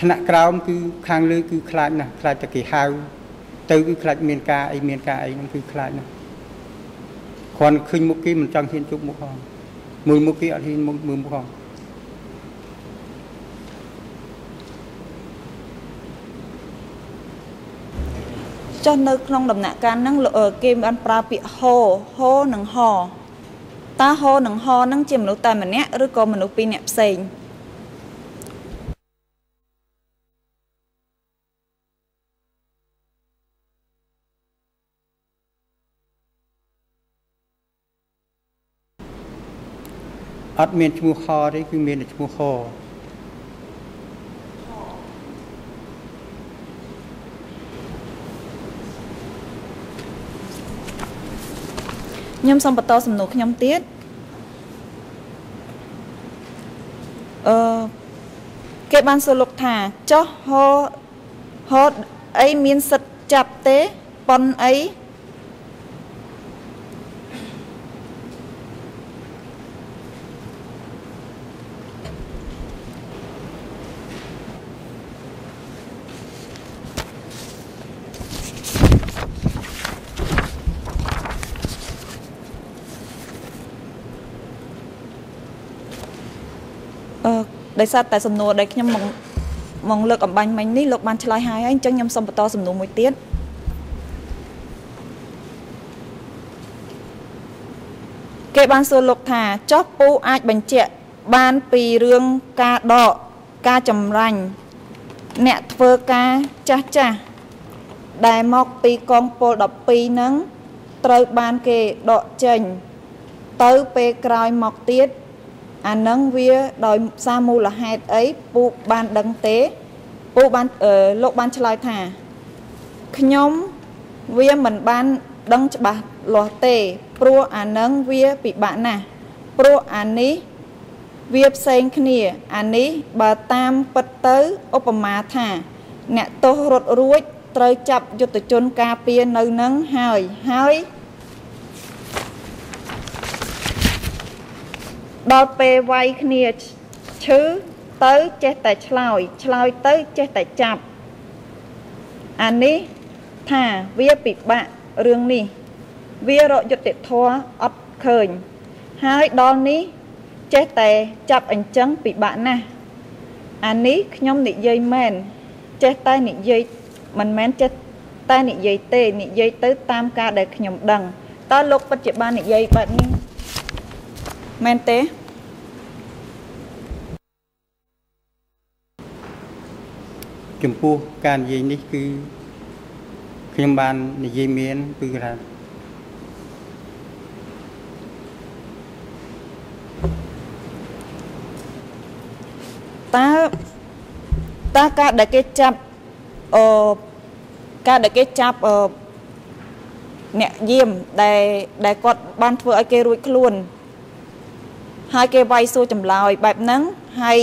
ថ្នាក់ក្រោមគឺខាងលើគឺខ្លាចណាស់ខ្លាចតែគេហៅទៅគឺខ្លាចមានការអីមានការអីហ្នឹងគឺខ្លាចណាស់គ្រាន់ឃើញមុខគេមិនចង់ហ៊ានជប់មុខផងមើលមុខគេអត់ហ៊ានមើលមុខផង ចុះនៅក្នុងដំណាក់កាលហ្នឹងគេបានប្រើពាក្យហោហោនិងហតើហោនិងហហ្នឹងជាមនុស្សតែម្នាក់ឬក៏មនុស្សពីរនាក់ផ្សេងអត់មានឈ្មោះខទេគឺមានតែឈ្មោះខ ខ្ញុំសូមបន្តសំណួរខ្ញុំទៀតអឺគេបានសួរលោកថាចោះហោហោអីមានសិទ្ធចាប់ទេប៉ុនអី ដោយសារតែសំណួរដែលខ្ញុំមកមកលើកអំបញ្ញមិញនេះលោកបានឆ្លើយហើយហើយអញ្ចឹងខ្ញុំសូមបន្តសំណួរមួយទៀតគេបានសួរលោកថាចោះពូអាចបញ្ជាក់បានពីរឿងការដកការចម្រាញ់អ្នកធ្វើការចាស់ចាស់ដែលមកពីកងពល12ហ្នឹងត្រូវបានគេដកចេញ ទៅពេលក្រោយមកទៀត អានឹងវាដោយសារមូលហេតុអីពូបានដឹងទេពូបានលោកបានឆ្លើយថាខ្ញុំវាមិនបានដឹងច្បាស់លាស់ទេព្រោះអានឹងវាពិបាកណាស់ព្រោះអានេះវាផ្សេងគ្នា អានេះបើតាមពិតទៅឧបមាថា អ្នកទោសរត់រួចត្រូវចាប់យុទ្ធជនការពារនៅនឹងហើយហើយ ដល់ពេលវាយគ្នាឈឺទៅចេះតែឆ្លើយឆ្លើយទៅចេះតែចាប់អានេះថាវាពិបាករឿងនេះ វារកយុត្តិធម៌អត់ឃើញ ហើយដល់នេះចេះតែចាប់អញ្ចឹងពិបាកណាស់អានេះខ្ញុំនិយាយមែនចេះតែនិយាយមិនមែនចេះតែនិយាយទេនិយាយទៅតាមការដែលខ្ញុំដឹងតើលោកពិតជាបាននិយាយបែបនេះមែនទេ ចំពោះការនិយាយនេះគឺខ្ញុំបាននិយាយមានគឺថាតើតើការដែលគេចាប់អឺការដែលគេចាប់អឺអ្នកយាមដែលដែលគាត់បានធ្វើឲ្យគេរួចខ្លួន ហើយគេវាយសួរចម្លើយបែបហ្នឹងហើយ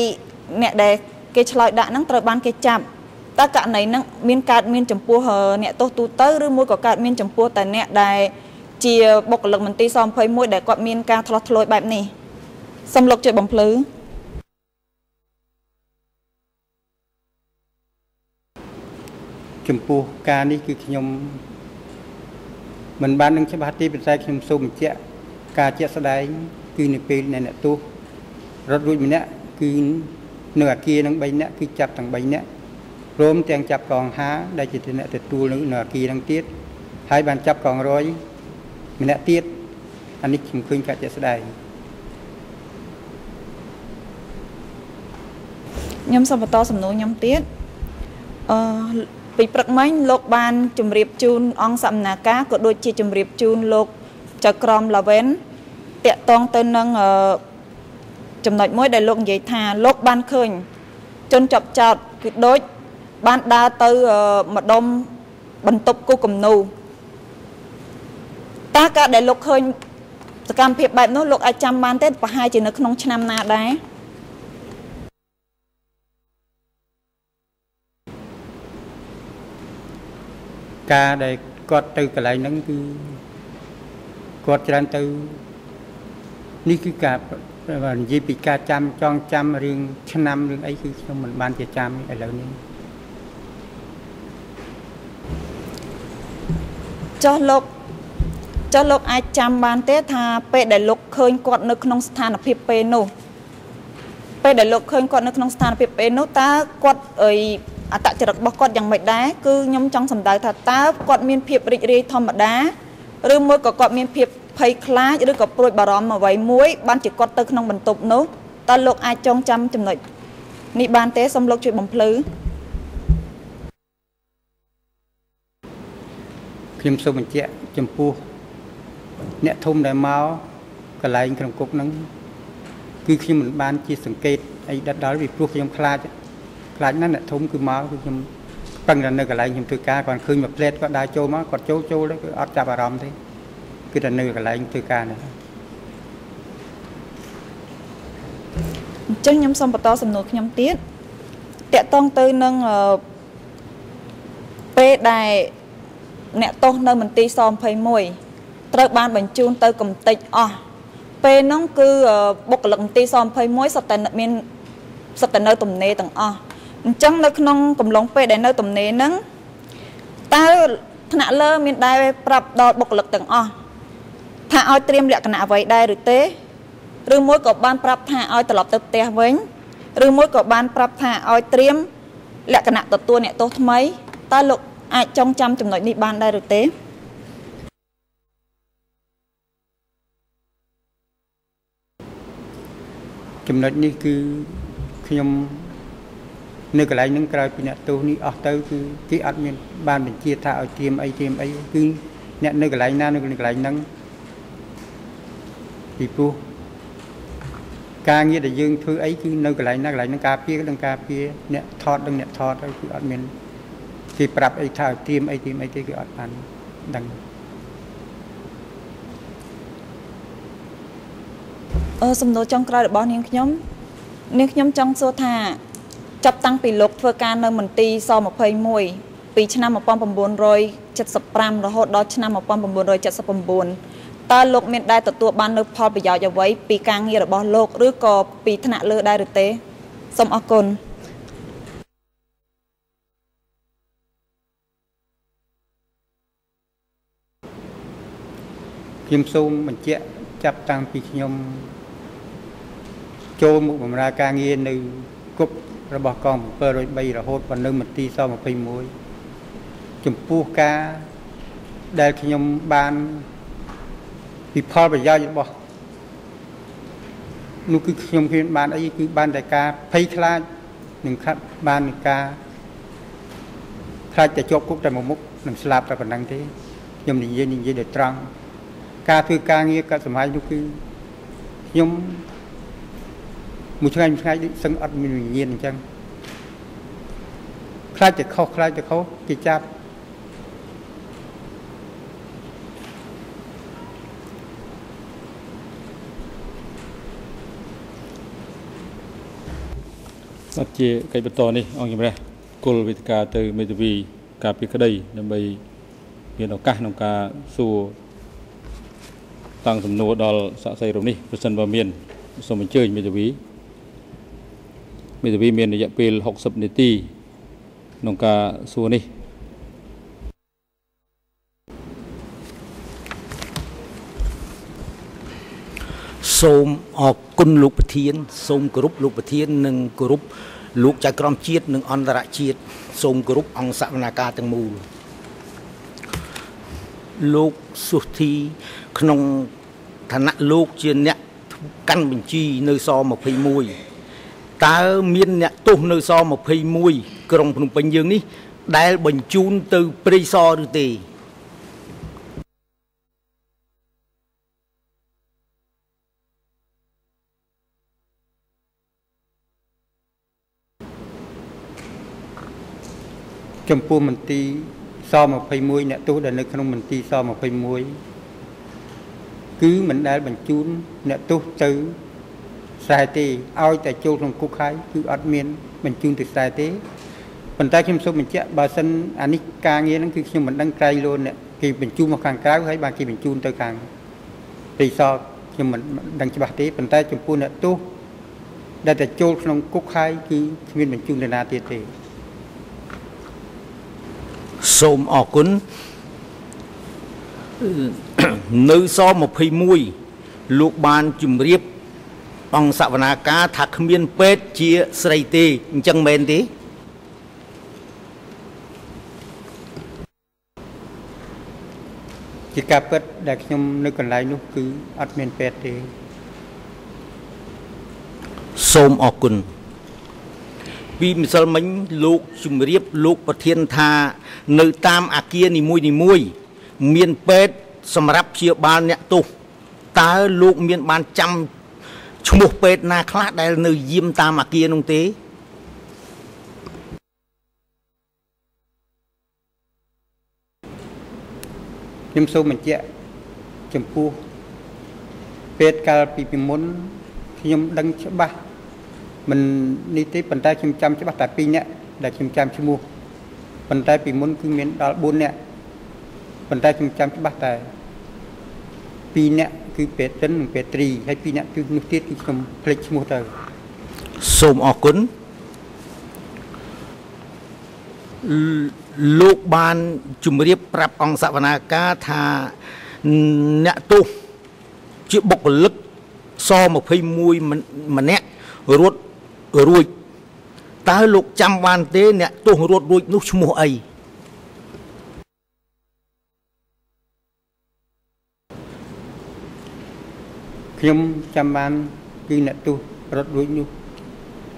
អ្នកដែលគេឆ្លើយដាក់ហ្នឹងត្រូវបានគេចាប់ តើករណីហ្នឹងមានកើតមានចំពោះអឺអ្នកទោសទូទៅឬមួយក៏កើតមានចំពោះតែអ្នកដែលជាបុគ្គលិកមន្ទីរស21ដែលគាត់មានការឆ្លោះឆ្លួយបែបនេះសូមលោកជួយបំភ្លឺចំពោះការនេះគឺខ្ញុំមិនបាននឹងច្បាស់ទេប៉ុន្តែខ្ញុំសូមបញ្ជាក់ការជាក់ស្ដែង គឺនៅពេលដែលអ្នកទោសរត់រួចម្នាក់គឺនៅអាគារនឹង3នាក់គឺចាប់ទាំង3នាក់ រួមទាំងចាប់កងហាដែលជាអ្នកទទួលនៅនៅអាគារនឹងទៀតហើយបានចាប់កងរយម្នាក់ទៀតអានេះខ្ញុំឃើញការជាក់ស្ដែងខ្ញុំសូមបន្តសំណួរខ្ញុំទៀតអឺពីព្រឹកមិញលោកបានជម្រាបជូនអង្គសមាការក៏ដូចជាជម្រាបជូនលោកចៅក្រមឡាវែនតាក់ទងទៅនឹងអឺចំណុចមួយដែលលោកនិយាយថាលោកបានឃើញជនចាប់ចោតគឺដូច បានដើរទៅអឺម្ដុំបន្ទប់គូគំនូតើការដែលលោកឃើញសកម្មភាពបែបនោះលោកអាចចាំបានទេប្រហែលជានៅក្នុងឆ្នាំណាដែរការដែលគាត់ទៅកន្លែងហ្នឹងគឺគាត់ច្រើនទៅនេះគឺការនិយាយពីការចាំចងចាំរឿងឆ្នាំរឿងអីគឺខ្ញុំមិនបានជាចាំឥឡូវនេះ ចុះលោកចុះលោកអាចចាំបានទេថាពេលដែលលោកឃើញគាត់នៅក្នុងស្ថានភាពពេលនោះពេលដែលលោកឃើញគាត់នៅក្នុងស្ថានភាពពេលនោះតើគាត់អីអត្តចរិតរបស់គាត់យ៉ាងម៉េចដែរគឺខ្ញុំចង់សម្ដៅថាតើគាត់មានភាពរីករាយធម្មតាឬមួយក៏គាត់មានភាពភ័យខ្លាចឬក៏ព្រួយបារម្ភអ្វីមួយបានជាគាត់ទៅក្នុងបន្ទប់នោះតើលោកអាចចងចាំចំណុចនេះបានទេសូមលោកជួយបំភ្លឺ ខ្ញុំសូមបញ្ជាក់ចំពោះអ្នកធំដែលមកកន្លែងក្នុងគុកហ្នឹងគឺខ្ញុំមិនបានជាសង្កេតអីដិតដល់ពីព្រោះខ្ញុំខ្លាចខ្លាចណាស់អ្នកធំគឺមកគឺខ្ញុំពឹងតែនៅកន្លែងខ្ញុំធ្វើការគាត់ឃើញមកផ្លែតគាត់ដើរចូលមកគាត់ចូលចូលទៅគឺអត់ចាប់អារម្មណ៍ទេគឺតែនៅកន្លែងធ្វើការហ្នឹងអញ្ចឹងខ្ញុំសូមបន្តសំណួរខ្ញុំទៀតតកតងទៅនឹងអឺពេលដែល អ្នកទោសនៅមន្ទីរស21ត្រូវបានបញ្ជូនទៅកំទេចអស់ពេលហ្នឹងគឺអឺបុគ្គលិកមន្ទីរស21សុទ្ធតែមានសុទ្ធតែនៅទំនេរទាំងអស់អញ្ចឹងនៅក្នុងកំឡុងពេលដែលនៅទំនេរហ្នឹងតើថ្នាក់លើមានដែរប្រាប់ដល់បុគ្គលិកទាំងអស់ថាឲ្យត្រៀមលក្ខណៈអ្វីដែរឬទេឬមួយក៏បានប្រាប់ថាឲ្យត្រឡប់ទៅផ្ទះវិញឬមួយក៏បានប្រាប់ថាឲ្យត្រៀមលក្ខណៈទទួលអ្នកទោសថ្មីតើលោក អាចចងចាំចំណុចនេះបានដែរឬទេចំណុចនេះគឺខ្ញុំនៅកន្លែងហ្នឹងក្រោយពីអ្នកទោសនេះអស់ទៅគឺគេអត់មានបានបញ្ជាថាឲ្យត្រៀមអីត្រៀមអីគឺអ្នកនៅកន្លែងណានៅកន្លែងហ្នឹងពីព្រោះការងារដែលយើងធ្វើអីគឺនៅកន្លែងណាកន្លែងហ្នឹងការពារដឹងការពារអ្នកថតដឹងអ្នកថតហើយគឺអត់មាន គេប្រាប់អីថាឲ្យត្រៀមអីត្រៀមអីទេគឺអត់បានដឹងអឺសំណួរចុងក្រោយរបស់នាងខ្ញុំនាងខ្ញុំចង់សួរថាចាប់តាំងពីលោកធ្វើការនៅមន្ទីរស21ពីឆ្នាំ1975រហូតដល់ឆ្នាំ1979តើលោកមានដែរទទួលបាននៅផលប្រយោជន៍អ្វីពីការងាររបស់លោកឬក៏ពីថ្នាក់លើដែរឬទេសូមអរគុណ ខ្ញុំសូមបញ្ជាក់ចាប់តាំងពីខ្ញុំចូលមុខបម្រើការងារនៅគុករបស់កង703រហូតមកនៅមន្ទីរស21ចំពោះការដែលខ្ញុំបានពីផលប្រយោជន៍របស់នោះគឺខ្ញុំគ្មានបានអីគឺបានតែការភ័យខ្លាចនឹងខាត់បាននឹងការខ្លាចតែជាប់គុកតែមួយមុខនឹងស្លាប់តែប៉ុណ្្នឹងទេខ្ញុំនិយាយនិយាយដោយត្រង់ ការធ្វើការងារកាត់សម័យនោះគឺខ្ញុំមួយថ្ងៃមួយថ្ងៃដូចសឹងអត់មានវិញ្ញាណអញ្ចឹងខ្លាចតែខុសខ្លាចតែខុសគេចាប់អត់ជាកិច្ចបន្តនេះអង្គជំរះគល់វេទិកាទៅមេធាវីការពីក្តីដើម្បីមានឱកាសក្នុងការសួរ តាំងសំណួរដល់សាក់សីរំនេះប្រសិនបើមានសូមអញ្ជើញមេធាវីមេធាវីមានរយៈពេល60នាទីក្នុងការសួរនេះសូមអរគុណលោកប្រធាន សូមគោរពលោកប្រធាន និងគោរពលោកចៅក្រមជាតិនិងអន្តរជាតិសូមគោរពអង្គសវនាការទាំងមូលលោកសុធីក្នុង ឋានៈលោកជាអ្នកកាន់បញ្ជីនៅស21តើមានអ្នកទោសនៅស21ក្រុងភ្នំពេញយើងនេះ ដែលបញ្ជូនទៅព្រៃសរឬទេចំពោះមន្ទីរស21អ្នកទោសដែលនៅក្នុងមន្ទីរស21 គឺមិនដែលបញ្ជូនអ្នកទោសទៅខ្សែទេឲ្យតែចូលក្នុងគុកហើយគឺអត់មានបញ្ជូនទៅខ្សែទេប៉ុន្តែខ្ញុំសូមបញ្ជាក់បើសិនអានេះការងារហ្នឹងគឺខ្ញុំមិនដឹងក្រៃលោនអ្នកគេបញ្ជូនមកខាងក្រៅហើយបានគេបញ្ជូនទៅខាងរីសតខ្ញុំមិនដឹងច្បាស់ទេប៉ុន្តែចំពោះអ្នកទោសដែលតែចូលក្នុងគុកហើយគឺគ្មានបញ្ជូនទៅណាទៀតទេសូមអរគុណ នៅស21លោកបានជម្រាបអង្គសវនាការថាគ្មានពេទ្យជាស្រីទេអញ្ចឹងមែនទេជាការពិតដែលខ្ញុំនៅកន្លែងនោះគឺអត់មានពេទ្យទេសូមអរគុណពីម្សិលមិញលោកជំរាបលោកប្រធានថា នៅតាមអាគារនីមួយនីមួយ មានពេទ្យសម្រាប់ព្យាបាលអ្នកទោសតើលោកមានបានចាំឈ្មោះពេទ្យណាខ្លះដែលនៅយាមតាមអាគារនោះទេខ្ញុំសូមបញ្ជាក់ចំពោះពេទ្យកាលពីពីមុនខ្ញុំដឹងច្បាស់មិននេះទេប៉ុន្តែខ្ញុំចាំច្បាស់តែ2នាក់ដែលខ្ញុំចាំឈ្មោះប៉ុន្តែពីមុនគឺមានដល់4នាក់ ប៉ុន្តែខ្ញុំចាំច្បាស់តែ2នាក់គឺពេទ្យតិននិងពេទ្យត្រីហើយ2នាក់គឺនោះទៀតគឺខ្ញុំភ្លេចឈ្មោះទៅសូមអរគុណលលោកបានជម្រាបប្រាប់អង្គសវនាការថាអ្នកទោសជាបុគ្គលិកស21ម្នាក់រត់រួចតើលោកចាំបានទេអ្នកទោសរត់រួចនោះឈ្មោះអី ខ្ញុំចាំបានគឺអ្នកទោសរត់រួចនោះ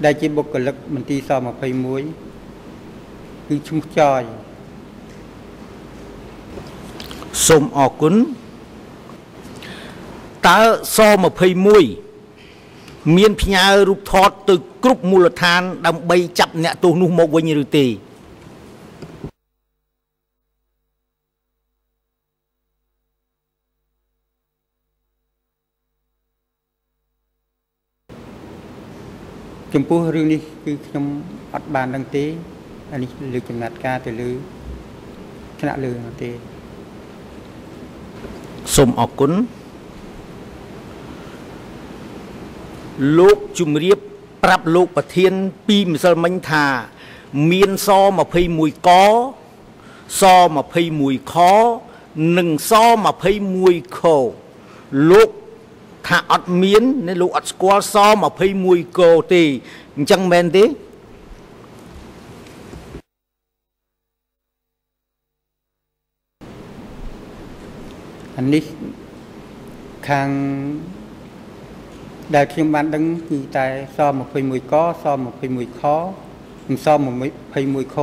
ដែលជាបុគ្គលិកមន្ទីរស21គឺឈ្មោះចយសូមអរគុណតើស21មានផ្ញើរូបថតទៅគ្រប់មូលដ្ឋាន ដើម្បីចាប់អ្នកទោសនោះមកវិញឬទេ ចំពោះរឿងនេះគឺខ្ញុំអត់បានដឹងទេអានេះលើកចំណាត់ការទៅលើថ្នាក់លើនោះទេសូមអរគុណលោកជំរាបប្រាប់លោកប្រធានពីម្សិលមិញថា មានស21កស21ខនិងស21ខលោក ថាអត់មាននេះលោកអត់ស្គាល់ស21កទេអញ្ចឹងមែនទេអានេះខាងដែលខ្ញុំបានដឹងគឺតែស21កស21ខនិងស21ខ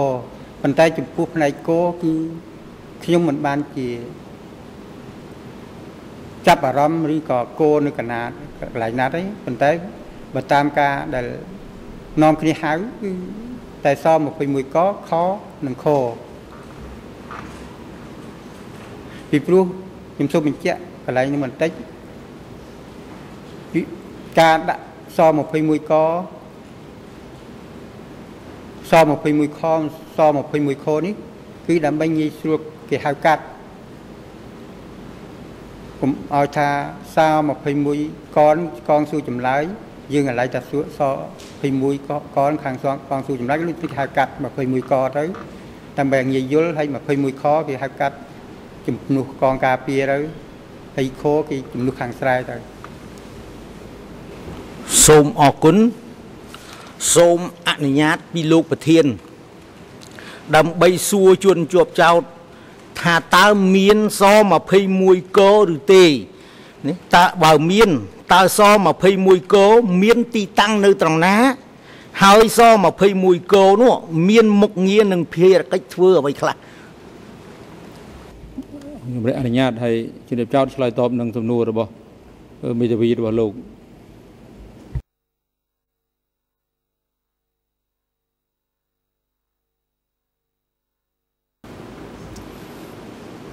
ប៉ុន្តែចំពោះផ្នែកកគឺខ្ញុំមិនបានជា ចាប់អារម្មណ៍ឬក៏គោនៅកណាតកន្លែងណាត់ទេប៉ុន្តែបើតាមការដែលនាំគ្នាហៅគឺតែស21កខនិងខពីព្រោះខ្ញុំសូមបញ្ជាក់កន្លែងនេះបន្តិចការដាក់ស21កស21ខស21ខនេះគឺដើម្បីងាយស្រួលគេហៅកាត់ កុំឲ្យថាស21កនកងសួរចម្លើយយើងឥឡូវតែសួរស21កកខាងសងកងសួរចម្លើយគេហៅកាត់21កទៅដើម្បីងាយយល់ហើយ21ខគេហៅកាត់ជំនួសកងការពារទៅហើយខគេជំនួសខាងស្រែទៅសូមអរគុណសូមអនុញ្ញាតពីលោកប្រធាន ដើម្បីសួរជួនជាប់ចោត ថាតើមានស21កឬទេនេះតើបើមានតើស21កមានទីតាំងនៅត្រង់ណាហើយស21កនោះមានមុខងារនិងភារកិច្ចធ្វើអ្វីខ្លះខ្ញុំអនុញ្ញាតឲ្យជំរាបចោតឆ្លើយតបនឹងសំណួររបស់មេធាវីរបស់លោក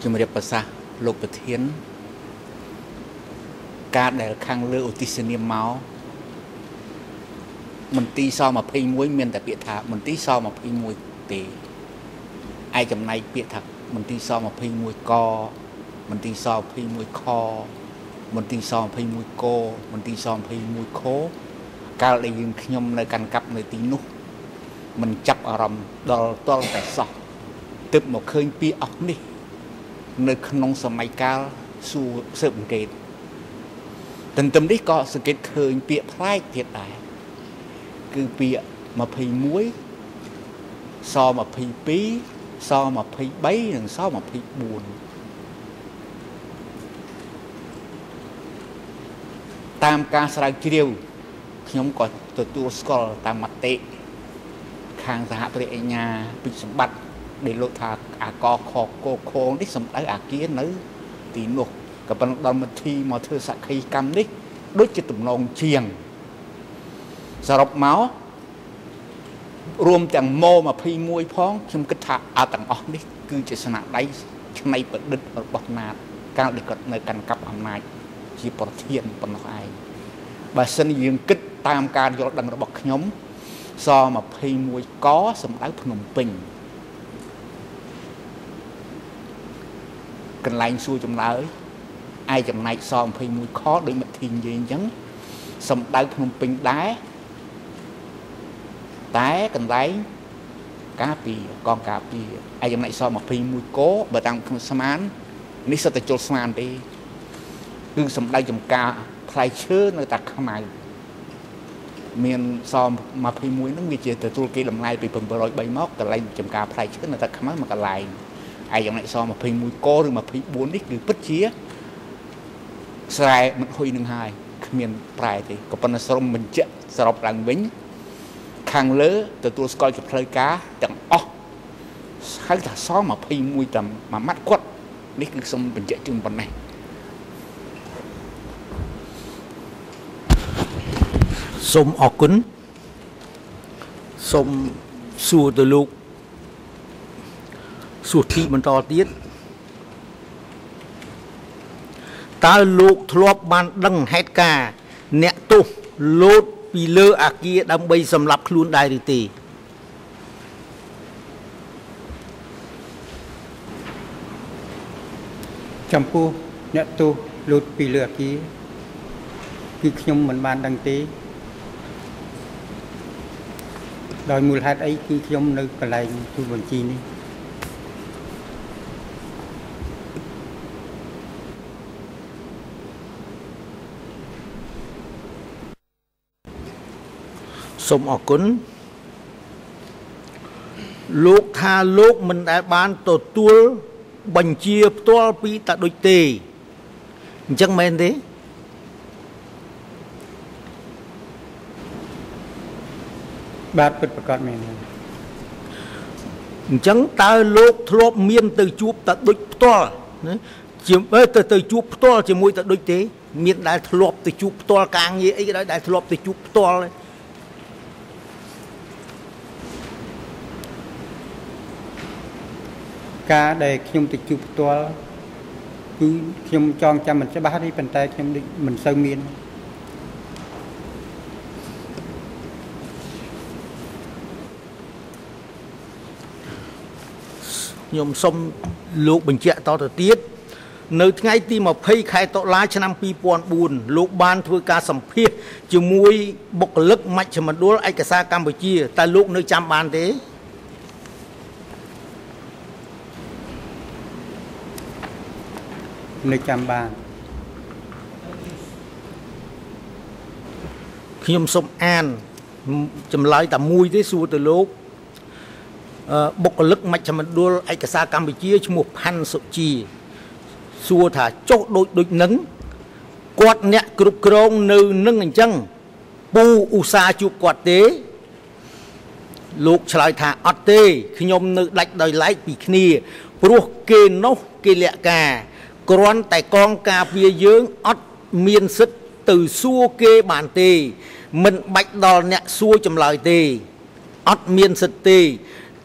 ជំរាបប្រសាសន៍លោកប្រធាន ការដែលខាងលើឧទ្ទិសនាមមកមន្ទីរស21មានតែពាក្យថាមន្ទីរស21ទេឯចំណែកពាក្យថាមន្ទីរស21កមន្ទីរស21ខមន្ទីរស21កមន្ទីរស21ខកាលដែលយើងខ្ញុំនៅកាន់កាប់នៅទីនោះមិនចាប់អារម្មណ៍ដល់តលតែសោះទើបមកឃើញពាក្យអស់នេះ នៅក្នុងសម័យកាលសួរស៊ើបអង្កេតទន្ទឹមនេះក៏សង្កេតឃើញពាក្យប្លែកទៀតដែរគឺពាក្យ21ស22ស23និងស24តាមការស្រាវជ្រាវខ្ញុំក៏ទទួលស្គាល់តាមមតិខាងសហព្រះអញ្ញាពីសម្បត្តិ ដែលលោកថាអាកខកោខងនេះសំដៅអាគារនៅទីនោះក៏ប៉ុន្តែដល់មធីមកធ្វើសក្ខីកម្មនេះដូចជាទំនងជាងសរុបមករួមទាំងម៉21ផងខ្ញុំគិតថាអាទាំងអស់នេះគឺជាស្នាដៃឆ្នៃប្រឌិតរបស់ណាតកាលដែលគាត់នៅកាន់កាប់អំណាចជាប្រធានប៉ុណ្ណោះឯងបើសិនយើងគិតតាមការយល់ដឹងរបស់ខ្ញុំស21កសម្ដៅភ្នំពេញ កន្លែងសួរចម្លើយឯចំណែកស21ខដោយមិត្តធីនិយាយអញ្ចឹងសំដៅភ្នំពេញដែរតែកន្លែងការពីកងការពីឯចំណែកស21កបើតាមខ្ញុំស្មាននេះសិតតែជុលស្មានទេគឺសំដៅចំការផ្លែឈើនៅតាខ្មៅមានស21ហ្នឹងវាជាទទួលគេតម្លៃពី703មកកន្លែងចំការផ្លែឈើនៅតាខ្មៅមួយកន្លែង ឯចំណែកស21កឬ24នេះគឺពិតជាស្រែមិនហុយនឹងហើយគ្មានប្រែទេក៏ប៉ុន្តែស្រមបញ្ជាក់សរុបឡើងវិញខាងលើទទួលស្គាល់ជាផ្លូវការទាំងអស់ហៅថាស21តាមមួយម៉ាត់គាត់នេះគឺខ្ញុំបញ្ជាក់ជូនប៉ុណ្ណេះសូមអរគុណសូមសួរទៅលោក សួរទីបន្តទៀតតើលោកធ្លាប់បានដឹងហេតុការណ៍អ្នកទោសលោតពីលើអាគារដើម្បីសម្លាប់ខ្លួនដែរឬទេចំពោះអ្នកទោសលោតពីលើអាគារគឺខ្ញុំមិនបានដឹងទេ ដោយមូលហេតុអីគឺខ្ញុំនៅកន្លែងទូបញ្ជីនេះ សូមអរគុណលោកថាលោកមិនដែលបានទទួលបញ្ជាផ្ទាល់ពីតាដូចទេអញ្ចឹងមែនទេបាទពិតប្រកបមែនអញ្ចឹងតើលោកធ្លាប់មានទៅជួបតាដូចផ្ទាល់ណាជាទៅទៅជួបផ្ទាល់ជាមួយតាដូចទេ មានដែលធ្លាប់ទៅជួបផ្ទាល់ការងារអីក៏ដោយដែលធ្លាប់ទៅជួបផ្ទាល់ទេ ការដែលខ្ញុំទៅជួបផ្ទាល់គឺខ្ញុំចងចាំមិនច្បាស់ទេប៉ុន្តែខ្ញុំមិនសូវមានខ្ញុំសូមលោកបញ្ជាក់តទៅទៀតនៅថ្ងៃទី20ខែតុលាឆ្នាំ2004លោកបានធ្វើការសម្ភាសជាមួយបុគ្គលិកមជ្ឈមណ្ឌលឯកសារកម្ពុជាតើលោកនៅចាំបានទេ នៅចាំបានខ្ញុំសូមអានចម្លើយតែមួយទេសួរទៅលោកអឺបុគ្គលិកមជ្ឈមណ្ឌលឯកសារកម្ពុជាឈ្មោះផាន់សុជីសួរថាចុះដូចដូចនឹងគាត់អ្នកគ្រប់គ្រងនៅនឹងអញ្ចឹងពូឧស្សាហ៍ជួបគាត់ទេ លោកឆ្លើយថាអត់ទេខ្ញុំនៅដាច់ដោយឡែកពីគ្នាព្រោះគេនោះគេលាក់ការ គ្រាន់តែកងការពារយើងអត់មានសិទ្ធិទៅសួរគេបានទេ មិនបាច់ដល់អ្នកសួរចម្លើយទេអត់មានសិទ្ធិទេ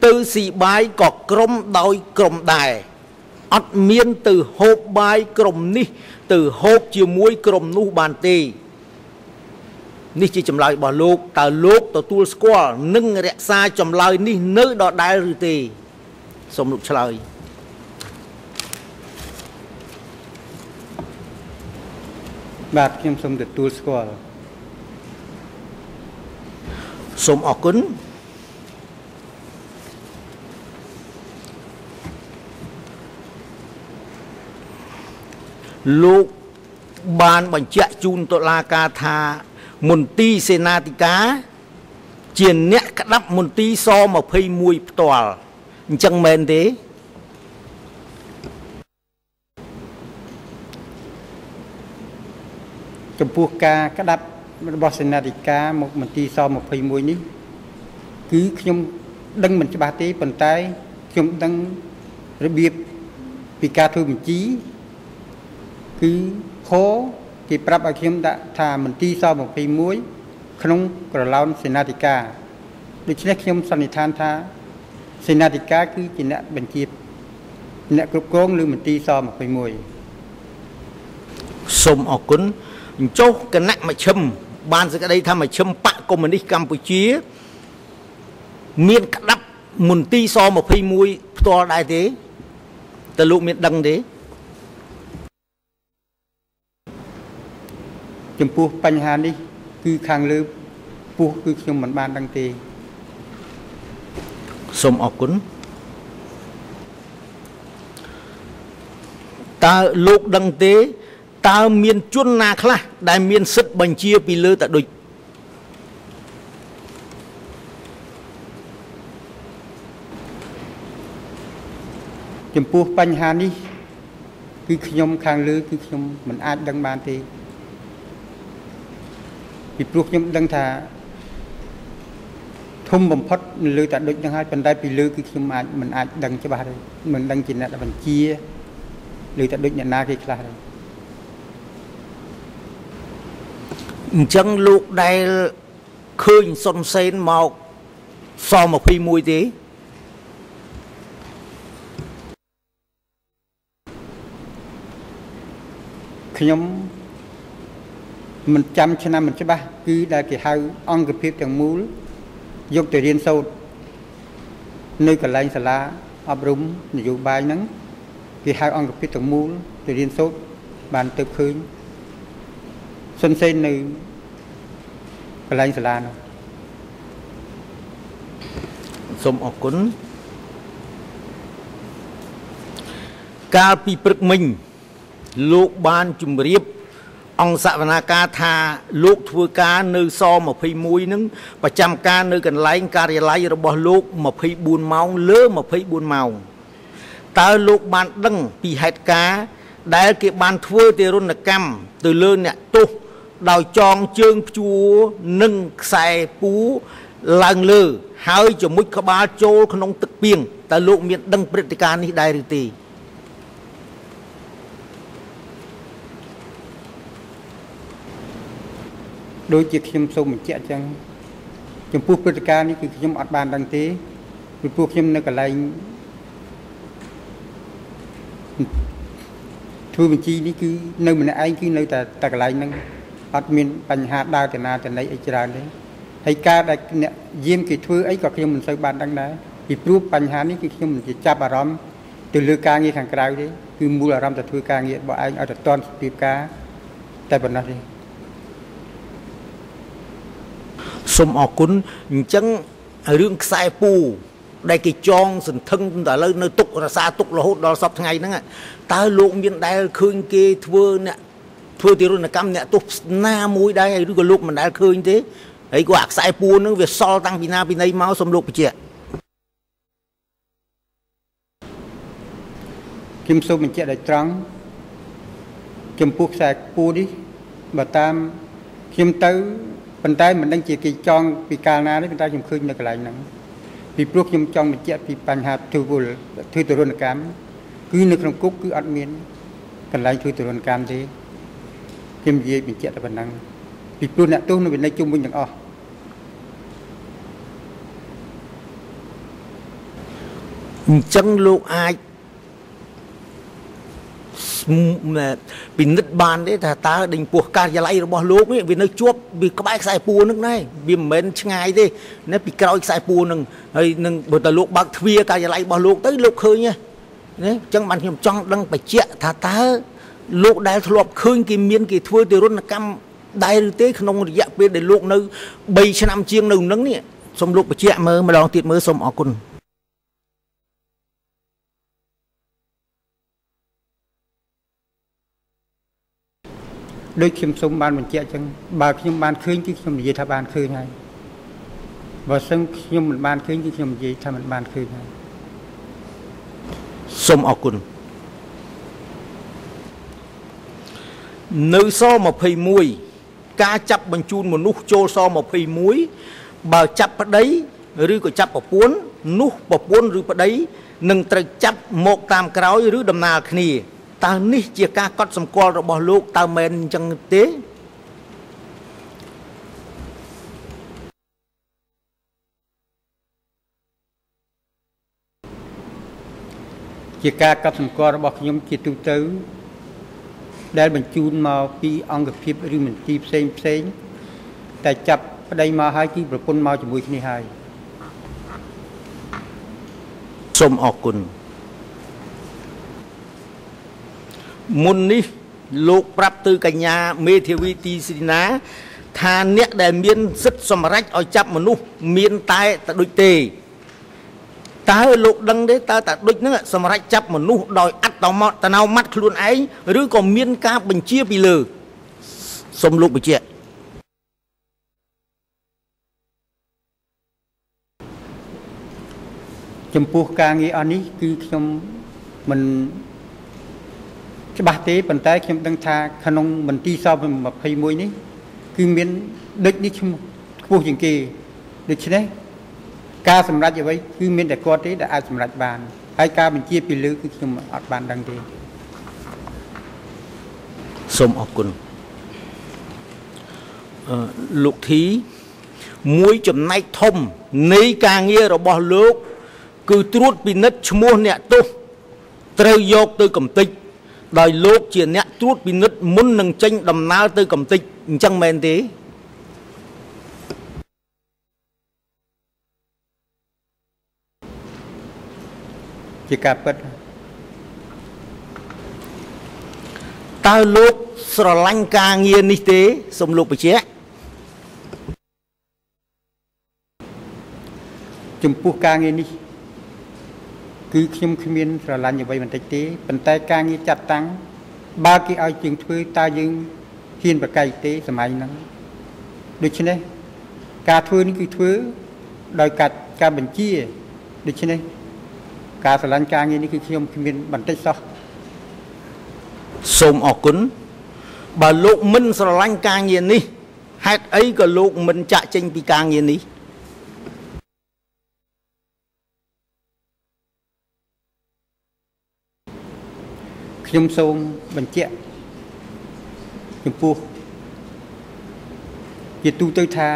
ទៅស៊ីបាយក៏ក្រុមដោយក្រុមដែរអត់មានទៅហូបបាយក្រុមនេះ ទៅហូបជាមួយក្រុមនោះបានទេនេះជាចម្លើយរបស់លោកតើលោកទទួលស្គាល់និងរក្សាចម្លើយនេះនៅដដែលឬទេសូមលោកឆ្លើយ បាទខ្ញុំសូមទទួលស្គាល់សូមអរគុណលោកបានបញ្ជាក់ជូនតុលាការថា មន្ទីរសេនាធិការ ជាអ្នកក្តាប់មន្ទីរស21ផ្ទាល់អញ្ចឹងមែនទេ ចំពោះការក្តាប់របស់សេនាធិការមកមន្ទីរស21នេះគឺខ្ញុំដឹងមិនច្បាស់ទេប៉ុន្តែខ្ញុំដឹងរបៀបពីការធ្វើបញ្ជីគឺខគេប្រាប់ឲ្យខ្ញុំដាក់ថាមន្ទីរស21ក្នុងក្រឡោនសេនាធិការដូច្នេះខ្ញុំសន្និដ្ឋានថាសេនាធិការគឺជាអ្នកបញ្ជាអ្នកគ្រប់គ្រងឬមន្ទីរស21សូមអរគុណ អញ្ចុះគណៈមជ្ឈិមបានសេចក្តីថាមជ្ឈិមបកកុម្មុយនីសកម្ពុជា មានក្តាប់មន្ទីរស21ផ្ទាល់ដែរទេតើលោកមានដឹងទេចំពោះបញ្ហានេះ គឺខាងលើពោះគឺខ្ញុំមិនបានដឹងទេសូមអរគុណតើលោកដឹងទេ តើមានជនណាខ្លះដែលមានសិទ្ធិបញ្ជាពីលើតដូចចំពោះបញ្ហានេះ គឺខ្ញុំខាងលើគឺខ្ញុំមិនអាចដឹងបានទេពីព្រោះខ្ញុំដឹងថាធំបំផុតនៅលើតែដូចហ្នឹងហើយប៉ុន្តែពីលើគឺខ្ញុំអាចមិនអាចដឹងច្បាស់ទេមិនដឹងជាអ្នកបញ្ជាឬតែដូចអ្នកណាគេខ្លះទេ អញ្ចឹងលោកដែលឃើញសុនសេនមកស21ទេខ្ញុំមិនចាំឆ្នាំមិនច្បាស់គឺដែលគេហៅអង្គភាពទាំងមូលយកទៅរៀនសូត្រនៅកន្លែងសាលាអប់រំនយោបាយហ្នឹងគេហៅអង្គភាពទាំងមូលទៅរៀនសូត្របានទៅឃើញ សុនសេននៅកន្លែងសាលានោះសូមអរគុណកាលពីព្រឹកមិញ លោកបានជម្រាប អង្គសវនាការថាលោកធ្វើការនៅស21នឹងប្រចាំការនៅកន្លែងការិយាល័យរបស់លោក24ម៉ោងលើ24ម៉ោងតើលោកបានដឹងពីហេតុការណ៍ដែលគេបានធ្វើទារុណកម្មទៅលើអ្នកទោស ដោយចងជើងព្យួរនិងខ្សែពូឡើងលើ ហើយជំមុជក្បាលចូលក្នុងទឹកពីងតើលោកមានដឹងព្រឹត្តិការណ៍នេះដែរឬទេដូចជាខ្ញុំសូមបញ្ជាក់អញ្ចឹងចំពោះព្រឹត្តិការណ៍នេះគឺខ្ញុំអត់បានដឹងទេពីព្រោះខ្ញុំនៅកន្លែងធ្វើបញ្ជីនេះគឺនៅម្នាក់ឯងគឺនៅតែតែកន្លែងហ្នឹង អត់មានបញ្ហាដើរទៅណាទៅណីអីច្រើនទេហើយការដែលអ្នកយាមគេធ្វើអីក៏ខ្ញុំមិនសូវបានដឹងដែរពីព្រោះបញ្ហានេះគឺខ្ញុំមិនជាចាប់អារម្មណ៍ទៅលើការងារខាងក្រៅទេគឺមូលអារម្មណ៍តែធ្វើការងាររបស់ឯងឲ្យតែតន់ស្ទាបការតែប៉ុណ្ណោះទេសូមអរគុណអញ្ចឹងរឿងខ្សែពូដែលគេចងសន្ធឹងតែឥឡូវនៅទុករសាទុករហូតដល់សពថ្ងៃហ្នឹងតើលោកមានដែលឃើញគេធ្វើអ្នក ធ្វើទារុណកម្មអ្នកទោសណាមួយដែរឬក៏លោកមិនដែលឃើញទេហើយក៏អាខ្សែពូហ្នឹងវាសល់តាំងពីណាពីណីមកសូមលោកបញ្ជាក់ខ្ញុំសូមបញ្ជាក់ដោយត្រង់ចំពោះខ្សែពូនេះបើតាមខ្ញុំទៅប៉ុន្តែមិនដឹងជាគេចងពីកាលណាទេប៉ុន្តែខ្ញុំឃើញនៅកន្លែងហ្នឹងពីព្រោះខ្ញុំចង់បញ្ជាក់ពីបញ្ហាធ្វើវល់ធ្វើទរណកម្មគឺនៅក្នុងគុកគឺអត់មានកន្លែងធ្វើទរណកម្មទេ ខ្ញុំនិយាយបញ្ជាក់តែប៉ុណ្ណឹងពីព្រោះអ្នកទោសនៅវិន័យជុំវិញទាំងអស់អញ្ចឹងលោកអាចស្មពិនិត្យបានទេថាតើដេញពោះការិយាល័យរបស់លោកនេះវានៅជាប់វាក្បែរខ្សែពួរនឹងដែរវាមិនមែនឆ្ងាយទេណាពីក្រោយខ្សែពួរនឹងហើយនឹងបើតើលោកបើកទ្វារការិយាល័យរបស់លោកទៅលោកឃើញណាណាអញ្ចឹងបានខ្ញុំចង់ដឹងបញ្ជាក់ថាតើ លោកដែលធ្លាប់ឃើញគេមានគេធ្វើទរណកម្មដែរឬទេក្នុងរយៈពេលដែលលោកនៅ3ឆ្នាំជាងនៅនឹងនេះសូមលោកបញ្ជាក់មើលម្ដងទៀតមើលសូមអរគុណដូចខ្ញុំសូមបានបញ្ជាក់អញ្ចឹងបើខ្ញុំបានឃើញគឺខ្ញុំនិយាយថាបានឃើញហើយបើសិនខ្ញុំមិនបានឃើញគឺខ្ញុំនិយាយថាមិនបានឃើញហើយសូមអរគុណ នៅស21ការចាប់បញ្ជូនមនុស្សចូលស21បើចាប់ប្តីឬក៏ចាប់ប្រពន្ធនោះប្រពន្ធឬប្តីនឹងត្រូវចាប់មកតាមក្រោយឬដំណើរគ្នាតើនេះជាការកត់សម្គាល់របស់លោកតើមែនអញ្ចឹងទេជាការកត់សម្គាល់របស់ខ្ញុំជាទូទៅ ដែលបញ្ជូនមកពីអង្គភាពឬមន្ទីរផ្សេងផ្សេងតែចាប់ប្តីមកហើយគឺប្រពន្ធមកជាមួយគ្នាហើយសូមអរគុណមុននេះលោកប្រាប់ទៅកញ្ញាមេធាវីទីស្រីណាថាអ្នកដែលមានសិទ្ធិសម្រេចឲ្យចាប់មនុស្សមានតែតែដូចទេ តើលោកដឹងទេតើតាដូចហ្នឹងសម្រេចចាប់មនុស្សដោយអត្តមតណៅម៉ាត់ខ្លួនឯងឬក៏មានការបញ្ជាពីលើសូមលោកបញ្ជាក់ចំពោះការងារអស់នេះគឺខ្ញុំមិនច្បាស់ទេប៉ុន្តែខ្ញុំដឹងថាក្នុងមន្ទីរស21នេះ គឺមានដូចនេះឈ្មោះខ្ពស់ជាងគេដូច្នេះ ការសម្រេចអ្វីគឺមានតែគាត់ទេដែលអាចសម្រេចបានហើយការបញ្ជាពីលើគឺខ្ញុំអត់បានដឹងទេសូមអរគុណអឺលោកធីមួយចំណែកធំនៃការងាររបស់លោក គឺត្រួតពិនិត្យឈ្មោះអ្នកទោសត្រូវយកទៅកំទេចដោយលោកជាអ្នកត្រួតពិនិត្យមុននឹងចេញដំណើរទៅកំទេចអញ្ចឹងមែនទេ ជាការពិតតើលោកស្រឡាញ់ការងារនេះទេសូមលោកបញ្ជាក់ចំពោះការងារនេះគឺខ្ញុំគ្មានស្រឡាញ់អ្វីបន្តិចទេប៉ុន្តែការងារចាត់តាំងបើគេឲ្យជាងធ្វើតើយើងហ៊ានប្រកែកទេសម័យហ្នឹងដូច្នេះការធ្វើនេះគឺធ្វើដោយការការបញ្ជាដូច្នេះ ការស្រឡាញ់ការងារនេះគឺខ្ញុំគ្មានបន្តិចសោះសូមអរគុណបើលោកមិនស្រឡាញ់ការងារនេះហេតុអីក៏លោកមិនចាក់ចេញពីការងារនេះខ្ញុំសូមបញ្ជាក់ចំពោះជាទូទៅថា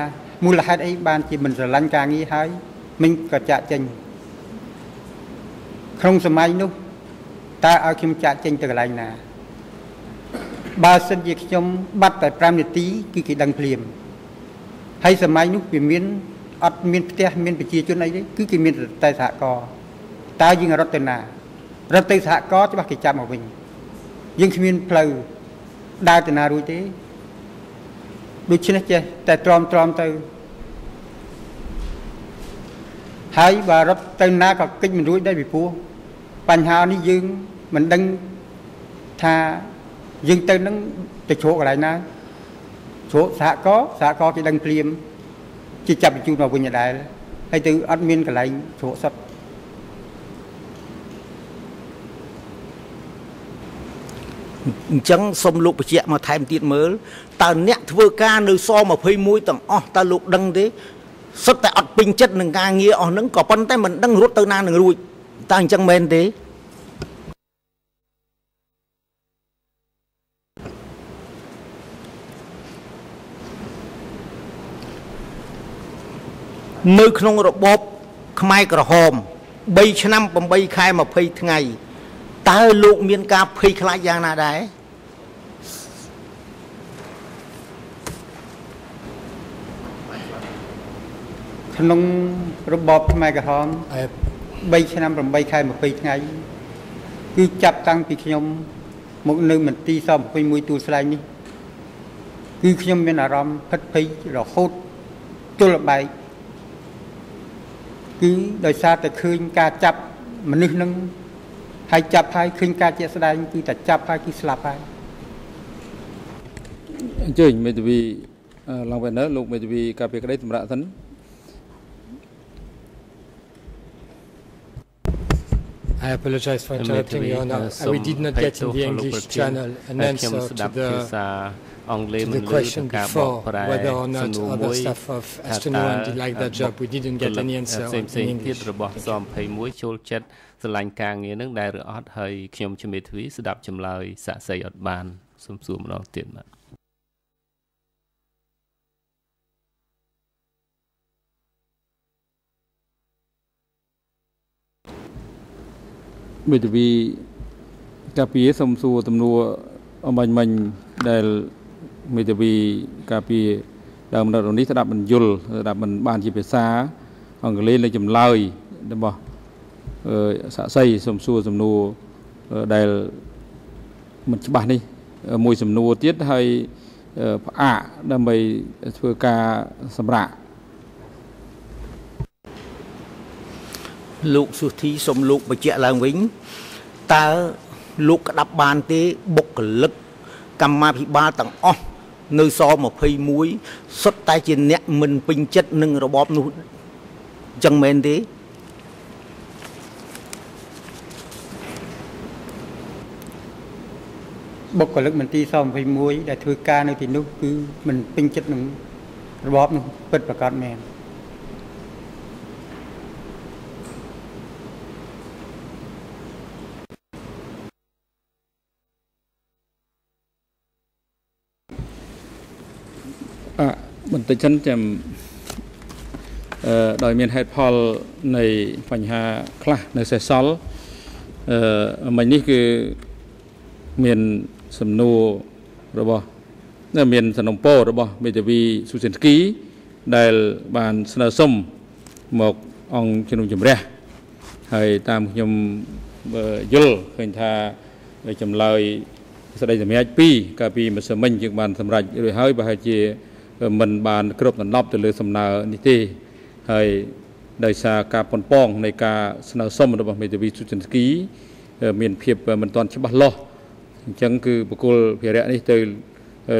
មូលហេតុអីបានជាមិនស្រឡាញ់ការងារហើយមិញក៏ចាក់ចេញ ក្នុងសម័យនោះតើឲ្យខ្ញុំចាក់ចេញទៅកន្លែងណាបើសិនជាខ្ញុំបាត់តែ5នាទីគឺគេដឹងភ្លាមហើយសម័យនោះវាមានអត់មានផ្ទះមានប្រជាជនអីទេគឺគេមានតែសហករណ៍តើយើងរត់ទៅណារត់ទៅសហគមន៍ច្បាស់គេចាប់មកវិញយើងគ្មានផ្លូវដើរទៅណារួចទេដូច្នេះចេះតែទ្រាំទ្រាំទៅហើយបើរត់ទៅណាក៏កិច្ចមិនរួចដែរពីព្រោះ បញ្ហានេះយើងមិនដឹងថាយើងទៅនឹងទៅជ្រកកន្លែងណាជ្រកសហគមន៍សហគមន៍គេដឹងព្រាមជាចាប់បញ្ជូនមកវិញដែរហើយទៅអត់មានកន្លែងជ្រកសត្វអញ្ចឹងសូមលោកបញ្ជាក់មកថែមទៀតមើលតើអ្នកធ្វើការនៅស21ទាំងអស់តើលោកដឹងទេសុទ្ធតែអត់ពេញចិត្តនឹងការងារអស់ហ្នឹងក៏ប៉ុន្តែមិនដឹងរត់ទៅណានឹងរួច តើអញ្ចឹងមែនទេនៅក្នុងរបបខ្មែរក្រហម3ឆ្នាំ8ខែ20ថ្ងៃតើលោកមានការភ័យខ្លាចយ៉ាងណាដែរក្នុងរបបខ្មែរក្រហម 3ឆ្នាំ8ខែ20ថ្ងៃគឺចាប់តាំងពីខ្ញុំមកនៅមន្ទីរស21ទួលស្លែងនេះគឺខ្ញុំមានអារម្មណ៍ផិតភ័យរហូតទល់បែកគឺដោយសារតែឃើញការចាប់មនុស្សនឹងហើយចាប់ហើយឃើញការជាក់ស្ដែងគឺតែចាប់ហើយគឺស្លាប់ហើយអញ្ជើញមេធាវីអឺឡើងវិញនៅលោកមេធាវីការពារក្តីសម្រាប់សិន I apologize for មេធា interrupting វី you, Honor. សូម We did not ភ័យ get ទោ in ស the ក្នុងលោក English ប្រធាន channel an ហើយខ្ញុំ answer ស្ to ដាប់ភា the សាអង់គ្លេស to មិន the លឺ question ទៅការបក before ប្រែ whether or សំ not ណួរ other មួយ staff of ថា ST1 did like that job. We didn't get any answer ផ្សេង on, ផ្សេង in ទៀត English. របស់សំ21ចូលចិត្តស្រឡាញ់ការងារនឹងដែលឬអត់ហើយខ្ញុំជាមេធាវីស្ដាប់ចម្លើយសាក់សីអត់បានសូមសួរម្ដងទៀតបាទ មេធាវីការពារសូមសួរទំនួលអំបញ្ញមិញដែលមេធាវីការពារដើមនៅនេះស្ដាប់មិនយល់ស្ដាប់មិនបានជាភាសាអង់គ្លេសលើចម្លើយរបស់អឺសាក់សីសូមសួរសំណួរអឺដែលមិនច្បាស់នេះអឺមួយសំណួរទៀតហើយអឺផ្អាកដើម្បីធ្វើការសម្រាប់ លោកសុធីសូមលោកបញ្ជាក់ឡើងវិញតើលោកក្តាប់បានទេបុគ្គលិកកម្មាភិបាលទាំងអស់នៅស21សុទ្ធតែជាអ្នកមិនពេញចិត្តនឹងរបបនោះអញ្ចឹងមែនទេបុគ្គលិកមន្ទីរស21ដែលធ្វើការនៅទីនោះគឺមិនពេញចិត្តនឹងរបបនោះពិតប្រាកដមែន បន្តិចសិនចាំអឺដោយមានហេតុផលនៃបញ្ហាខ្លះនៅសេសសល់អឺមិញនេះគឺមានសំណួររបស់នៅមានសំណុំពររបស់មេធាវីស៊ូសិនស្គីដែលបានស្នើសុំមកអង្គជំនុំជម្រះហើយតាមខ្ញុំអឺយល់ឃើញថាចម្លើយស្ដីសម្រាប់2កាលពីម្សិលមិញយើងបានសម្រេចរួចហើយប្រហែលជា មិនបានគ្រប់ដណ្ដប់ទៅលើសំណើនេះទេហើយដោយសារការប៉ុនប៉ងនៃការស្នើសុំរបស់មេធាវីស៊ូចិនស្គីមានភាពមិនទាន់ច្បាស់លាស់អញ្ចឹងគឺបកគលភារៈនេះទៅ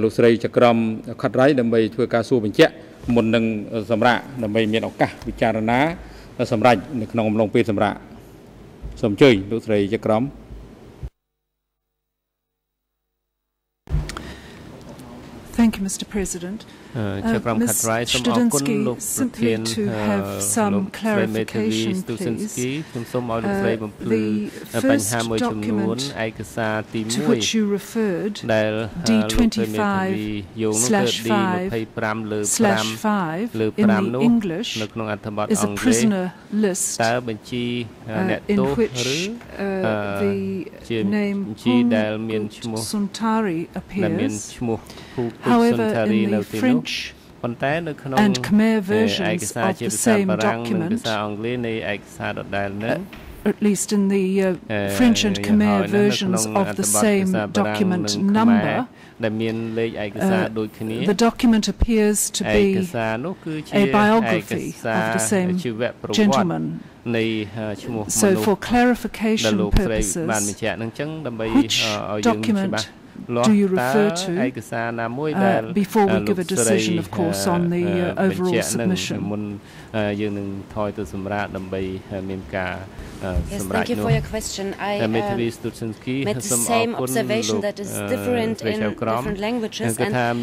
លោកស្រីចក្រមខាត់រៃដើម្បីធ្វើការសួរបញ្ជាក់មុននឹងសម្រាប់ដើម្បីមានឱកាសពិចារណាសម្រាប់នៅក្នុងអំឡុងពេលសម្រាប់សូមអញ្ជើញលោកស្រីចក្រម Thank you, Mr. President. អឺជាក្រុមខាត់រ៉ៃសូមអរគុណលោកប្រធាន simply to អឺ have some លោកស្រីមេធាវី clarification, ស្ទូសិនស្គី please. ខ្ញុំសូមឲ្យលោកស្រីបំភ្លឺ Uh, the បញ្ហាមួយ first ចំនួន document ឯកសារទី to which 1 you referred, ដែលអឺលោកស្រីមេធាវីយោងនោះគឺ slash D 25 លើ slash 5លើ5 in 5នោះ the English នៅក្នុងអត្ថបទ is អ a ង់គ្លេស prisoner list តើបញ្ជីអឺ uh, អ្នក in ទោស which ឬ uh, អឺ the ជា name បញ្ជីដែលមានឈ្មោះ Suntari ដែលមាន appears. ឈ្មោះភូពុសុន However, in the French and Khmer versions of the same document, uh, at least in the uh, French and Khmer versions of the same document number, uh, the document appears to be a biography of the same gentleman. So for clarification purposes, which document do you refer to uh, before we give a decision, of course, on the uh, uh overall submission? Yes, thank you for your question. I uh, made um, the same observation that is different in different languages, and uh,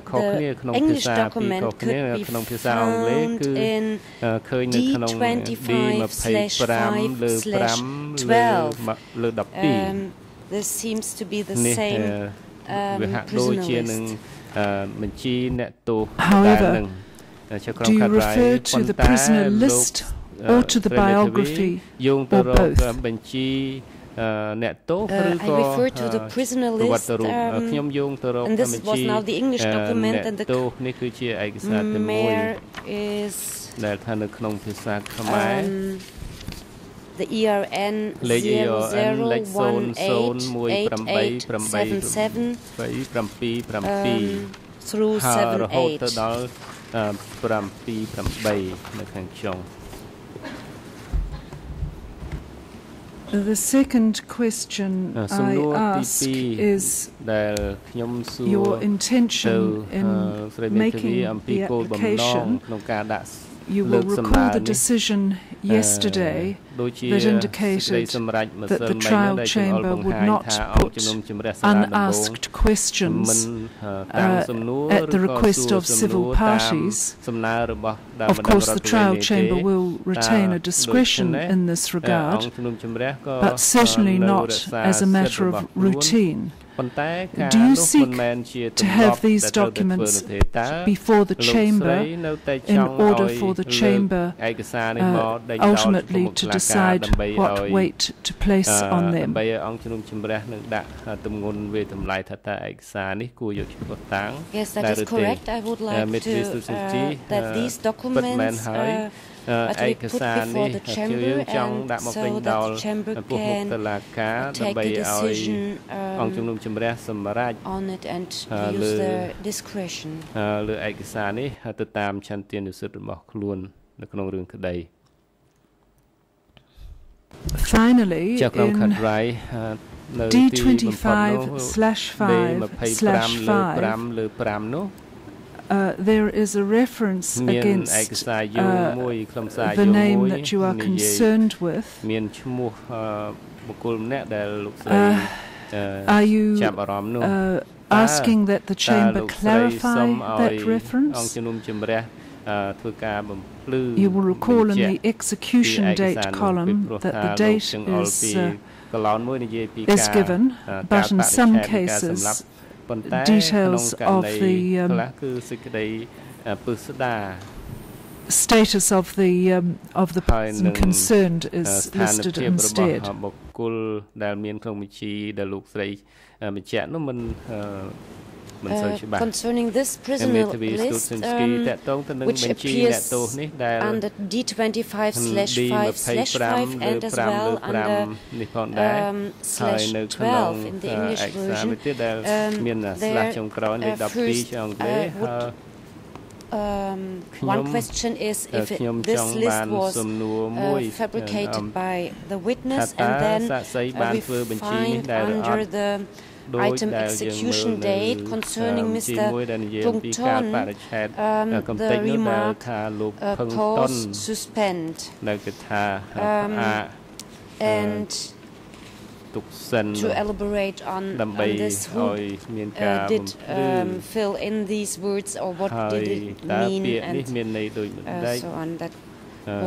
the English document could be found in D25/5/12. Um, this seems to be the នេះ same អឺ um, វាហាក់ដូច prisoner ជានឹង list. អឺបញ្ជីអ្នកទោស However, នឹងជាក្រុម Do you ខាត់រ៉ៃ refer to ប៉ុន្ the តែ prisoner លោក list អឺ or to the ព្រះមេធាវី biography យោងទៅ or រក both? បញ្ជីអឺអ្នកទោស Uh, ឬ I ក៏ refer to the អឺ prisoner ប្រវត្តិ list, រូប um, ខ្ញុំយោងទៅរក and this បញ្ was ជី now the English អឺ document អ្នក and the ទោសនេះគឺជាឯកសារតែមួយ Mayor is ដែលថានៅក្នុងភាសាខ្មែរ um, the ERN លេខ ERN លេខ001888 01877 777 through ហើយរហូតទៅ 78. ដល់អឺ78នៅខាងចុង the second question អឺសំណួរ I ទី ask 2 is ដែលខ្ញុំសួរ your ទៅ intention អឺ in ស្រីមេធាវី making អំពី the គោលបំណង application. you will recall the decision yesterday that indicated that the trial chamber would not put unasked questions uh, at the request of civil parties. Of course, the trial chamber will retain a discretion in this regard, but certainly not as a matter of routine. Do you seek to have these documents before the chamber in order for the chamber uh, ultimately to decide what weight to place uh, on them? Yes, that is correct. I would uh, like to uh, that uh, these documents uh, ឯ be ក put សារនេះ before the គឺយើង chamber ចង់ and ដាក់មក so ពេញ that ដោល the chamber ចំពោះមុខ can តុលាការ take ដើម្បី a ឲ្យ decision អង្គជំនុំ um, ជម្រះសម្រេច on it and Uh, use le- their discretion. អឺលើឯកសារនេះទៅតាមឆន្ទានុសិទ្ធិរបស់ខ្លួន នៅក្នុងរឿងក្តី Finally, ជាក្រុមខាត់ in រ៉ៃនៅទីបំផុតនោះ D25/5/5 លើ5នោះ Uh, there is a reference against uh, the name that you are concerned with. Uh, uh are you uh, asking that the chamber clarify that reference? You will recall in the execution date column that the date is, is given, but in some cases details ករ of ណី the um, ខ្លះគឺសេចក្តីអឺពឹស្ដា status of the um, of the ហើយ person នឹង concerned អឺ is ស្ថាន listed ភាពរបស់ instead. បុគ្គលដែលមានក្នុងបញ្ជីដែលលោកស្រីអឺបញ្ជាក់នោះមិនអឺ មិនសូវ Uh, ច្បាស់ concerning this មេ prisoner ធាវី list, ស្ទូសិនស្គី um, តកតងទៅនឹង which បញ្ជីអ្នក appears ទោសនេះដែល under D25 slash 5 slash 5 D25 and as well លើ under 5នេះផងដែរ um, ហើយ slash នៅក្នុង 12 in the អឺ English ឯកសារមួយ version. ទៀតដែល Um, មាន there, ស្លាស់ចុងក្រោយនៃ uh, 12 first, ជាអង់គ្លេស uh, would ហើយ Um,ខ្ញុំ one question is if it, ខ្ញុំ this ចង់ list បាន was សំណួរមួយ uh, fabricated by the ថា witness តើ and then សាក្សី uh, បាន we ធ្វើបញ្ជីនេះ find ដែលអ under ត់ the ដោយ item execution date concerning Mr. Plumton um, um the remark uh, uh pause suspend. Um, and to elaborate on, on this who uh, did um, fill in these words or what did it mean and uh, so on that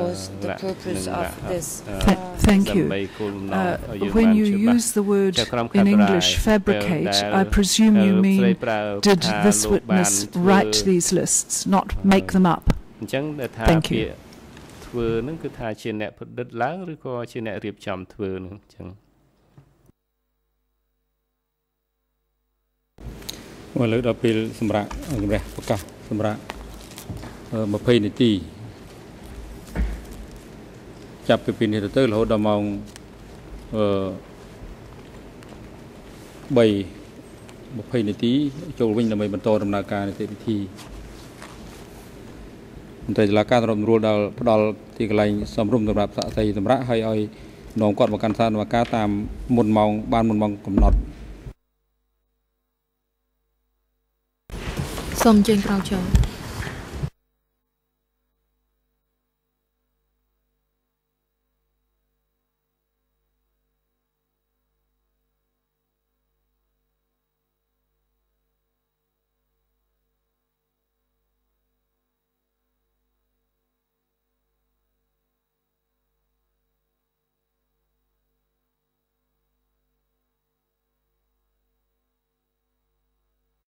was the លក្ខ purpose នឹងល of ក្ខ this អឺ Th- Thank ដើម្បី you. គោលបំណង Uh, ឲ្យយើង when បាន you ច្បាស់ use the word ជាក្រុម in ខាត់រ៉ាយ English ពេល fabricate, ដែល I presume you លោកស្រី mean ប្រើ did ថា this លោកបាន witness ធ្វើ write these lists, not make them up? អញ្ចឹងដែលថា Thank you. ពាក្យធ្វើនឹងគឺថាជាអ្នកប្រឌិតឡើងឬក៏ជាអ្នករៀបចំធ្វើនឹងអញ្ចឹងឥឡូវដល់ពេលសម្រាប់សម្រាប់ប្រកាសសម្រាប់អឺ20នាទី ចចាប់ពីពេលនេះទៅទៅរហូតដល់ម៉ោងអឺ3 20នាទីចូលវិញដើម្បីបន្តដំណើរការនីតិវិធីមន្ត្រីតុលាការសម្របសម្រួលដល់ផ្ដល់ទីកន្លែងសំរុំសម្រាប់សាក់សីសម្រាប់ឲ្យឲ្យនាំគាត់មកកាន់សាលដំណើរការតាមមុនម៉ោងបានមុនម៉ោងកំណត់សូមអញ្ជើញក្រោយចូល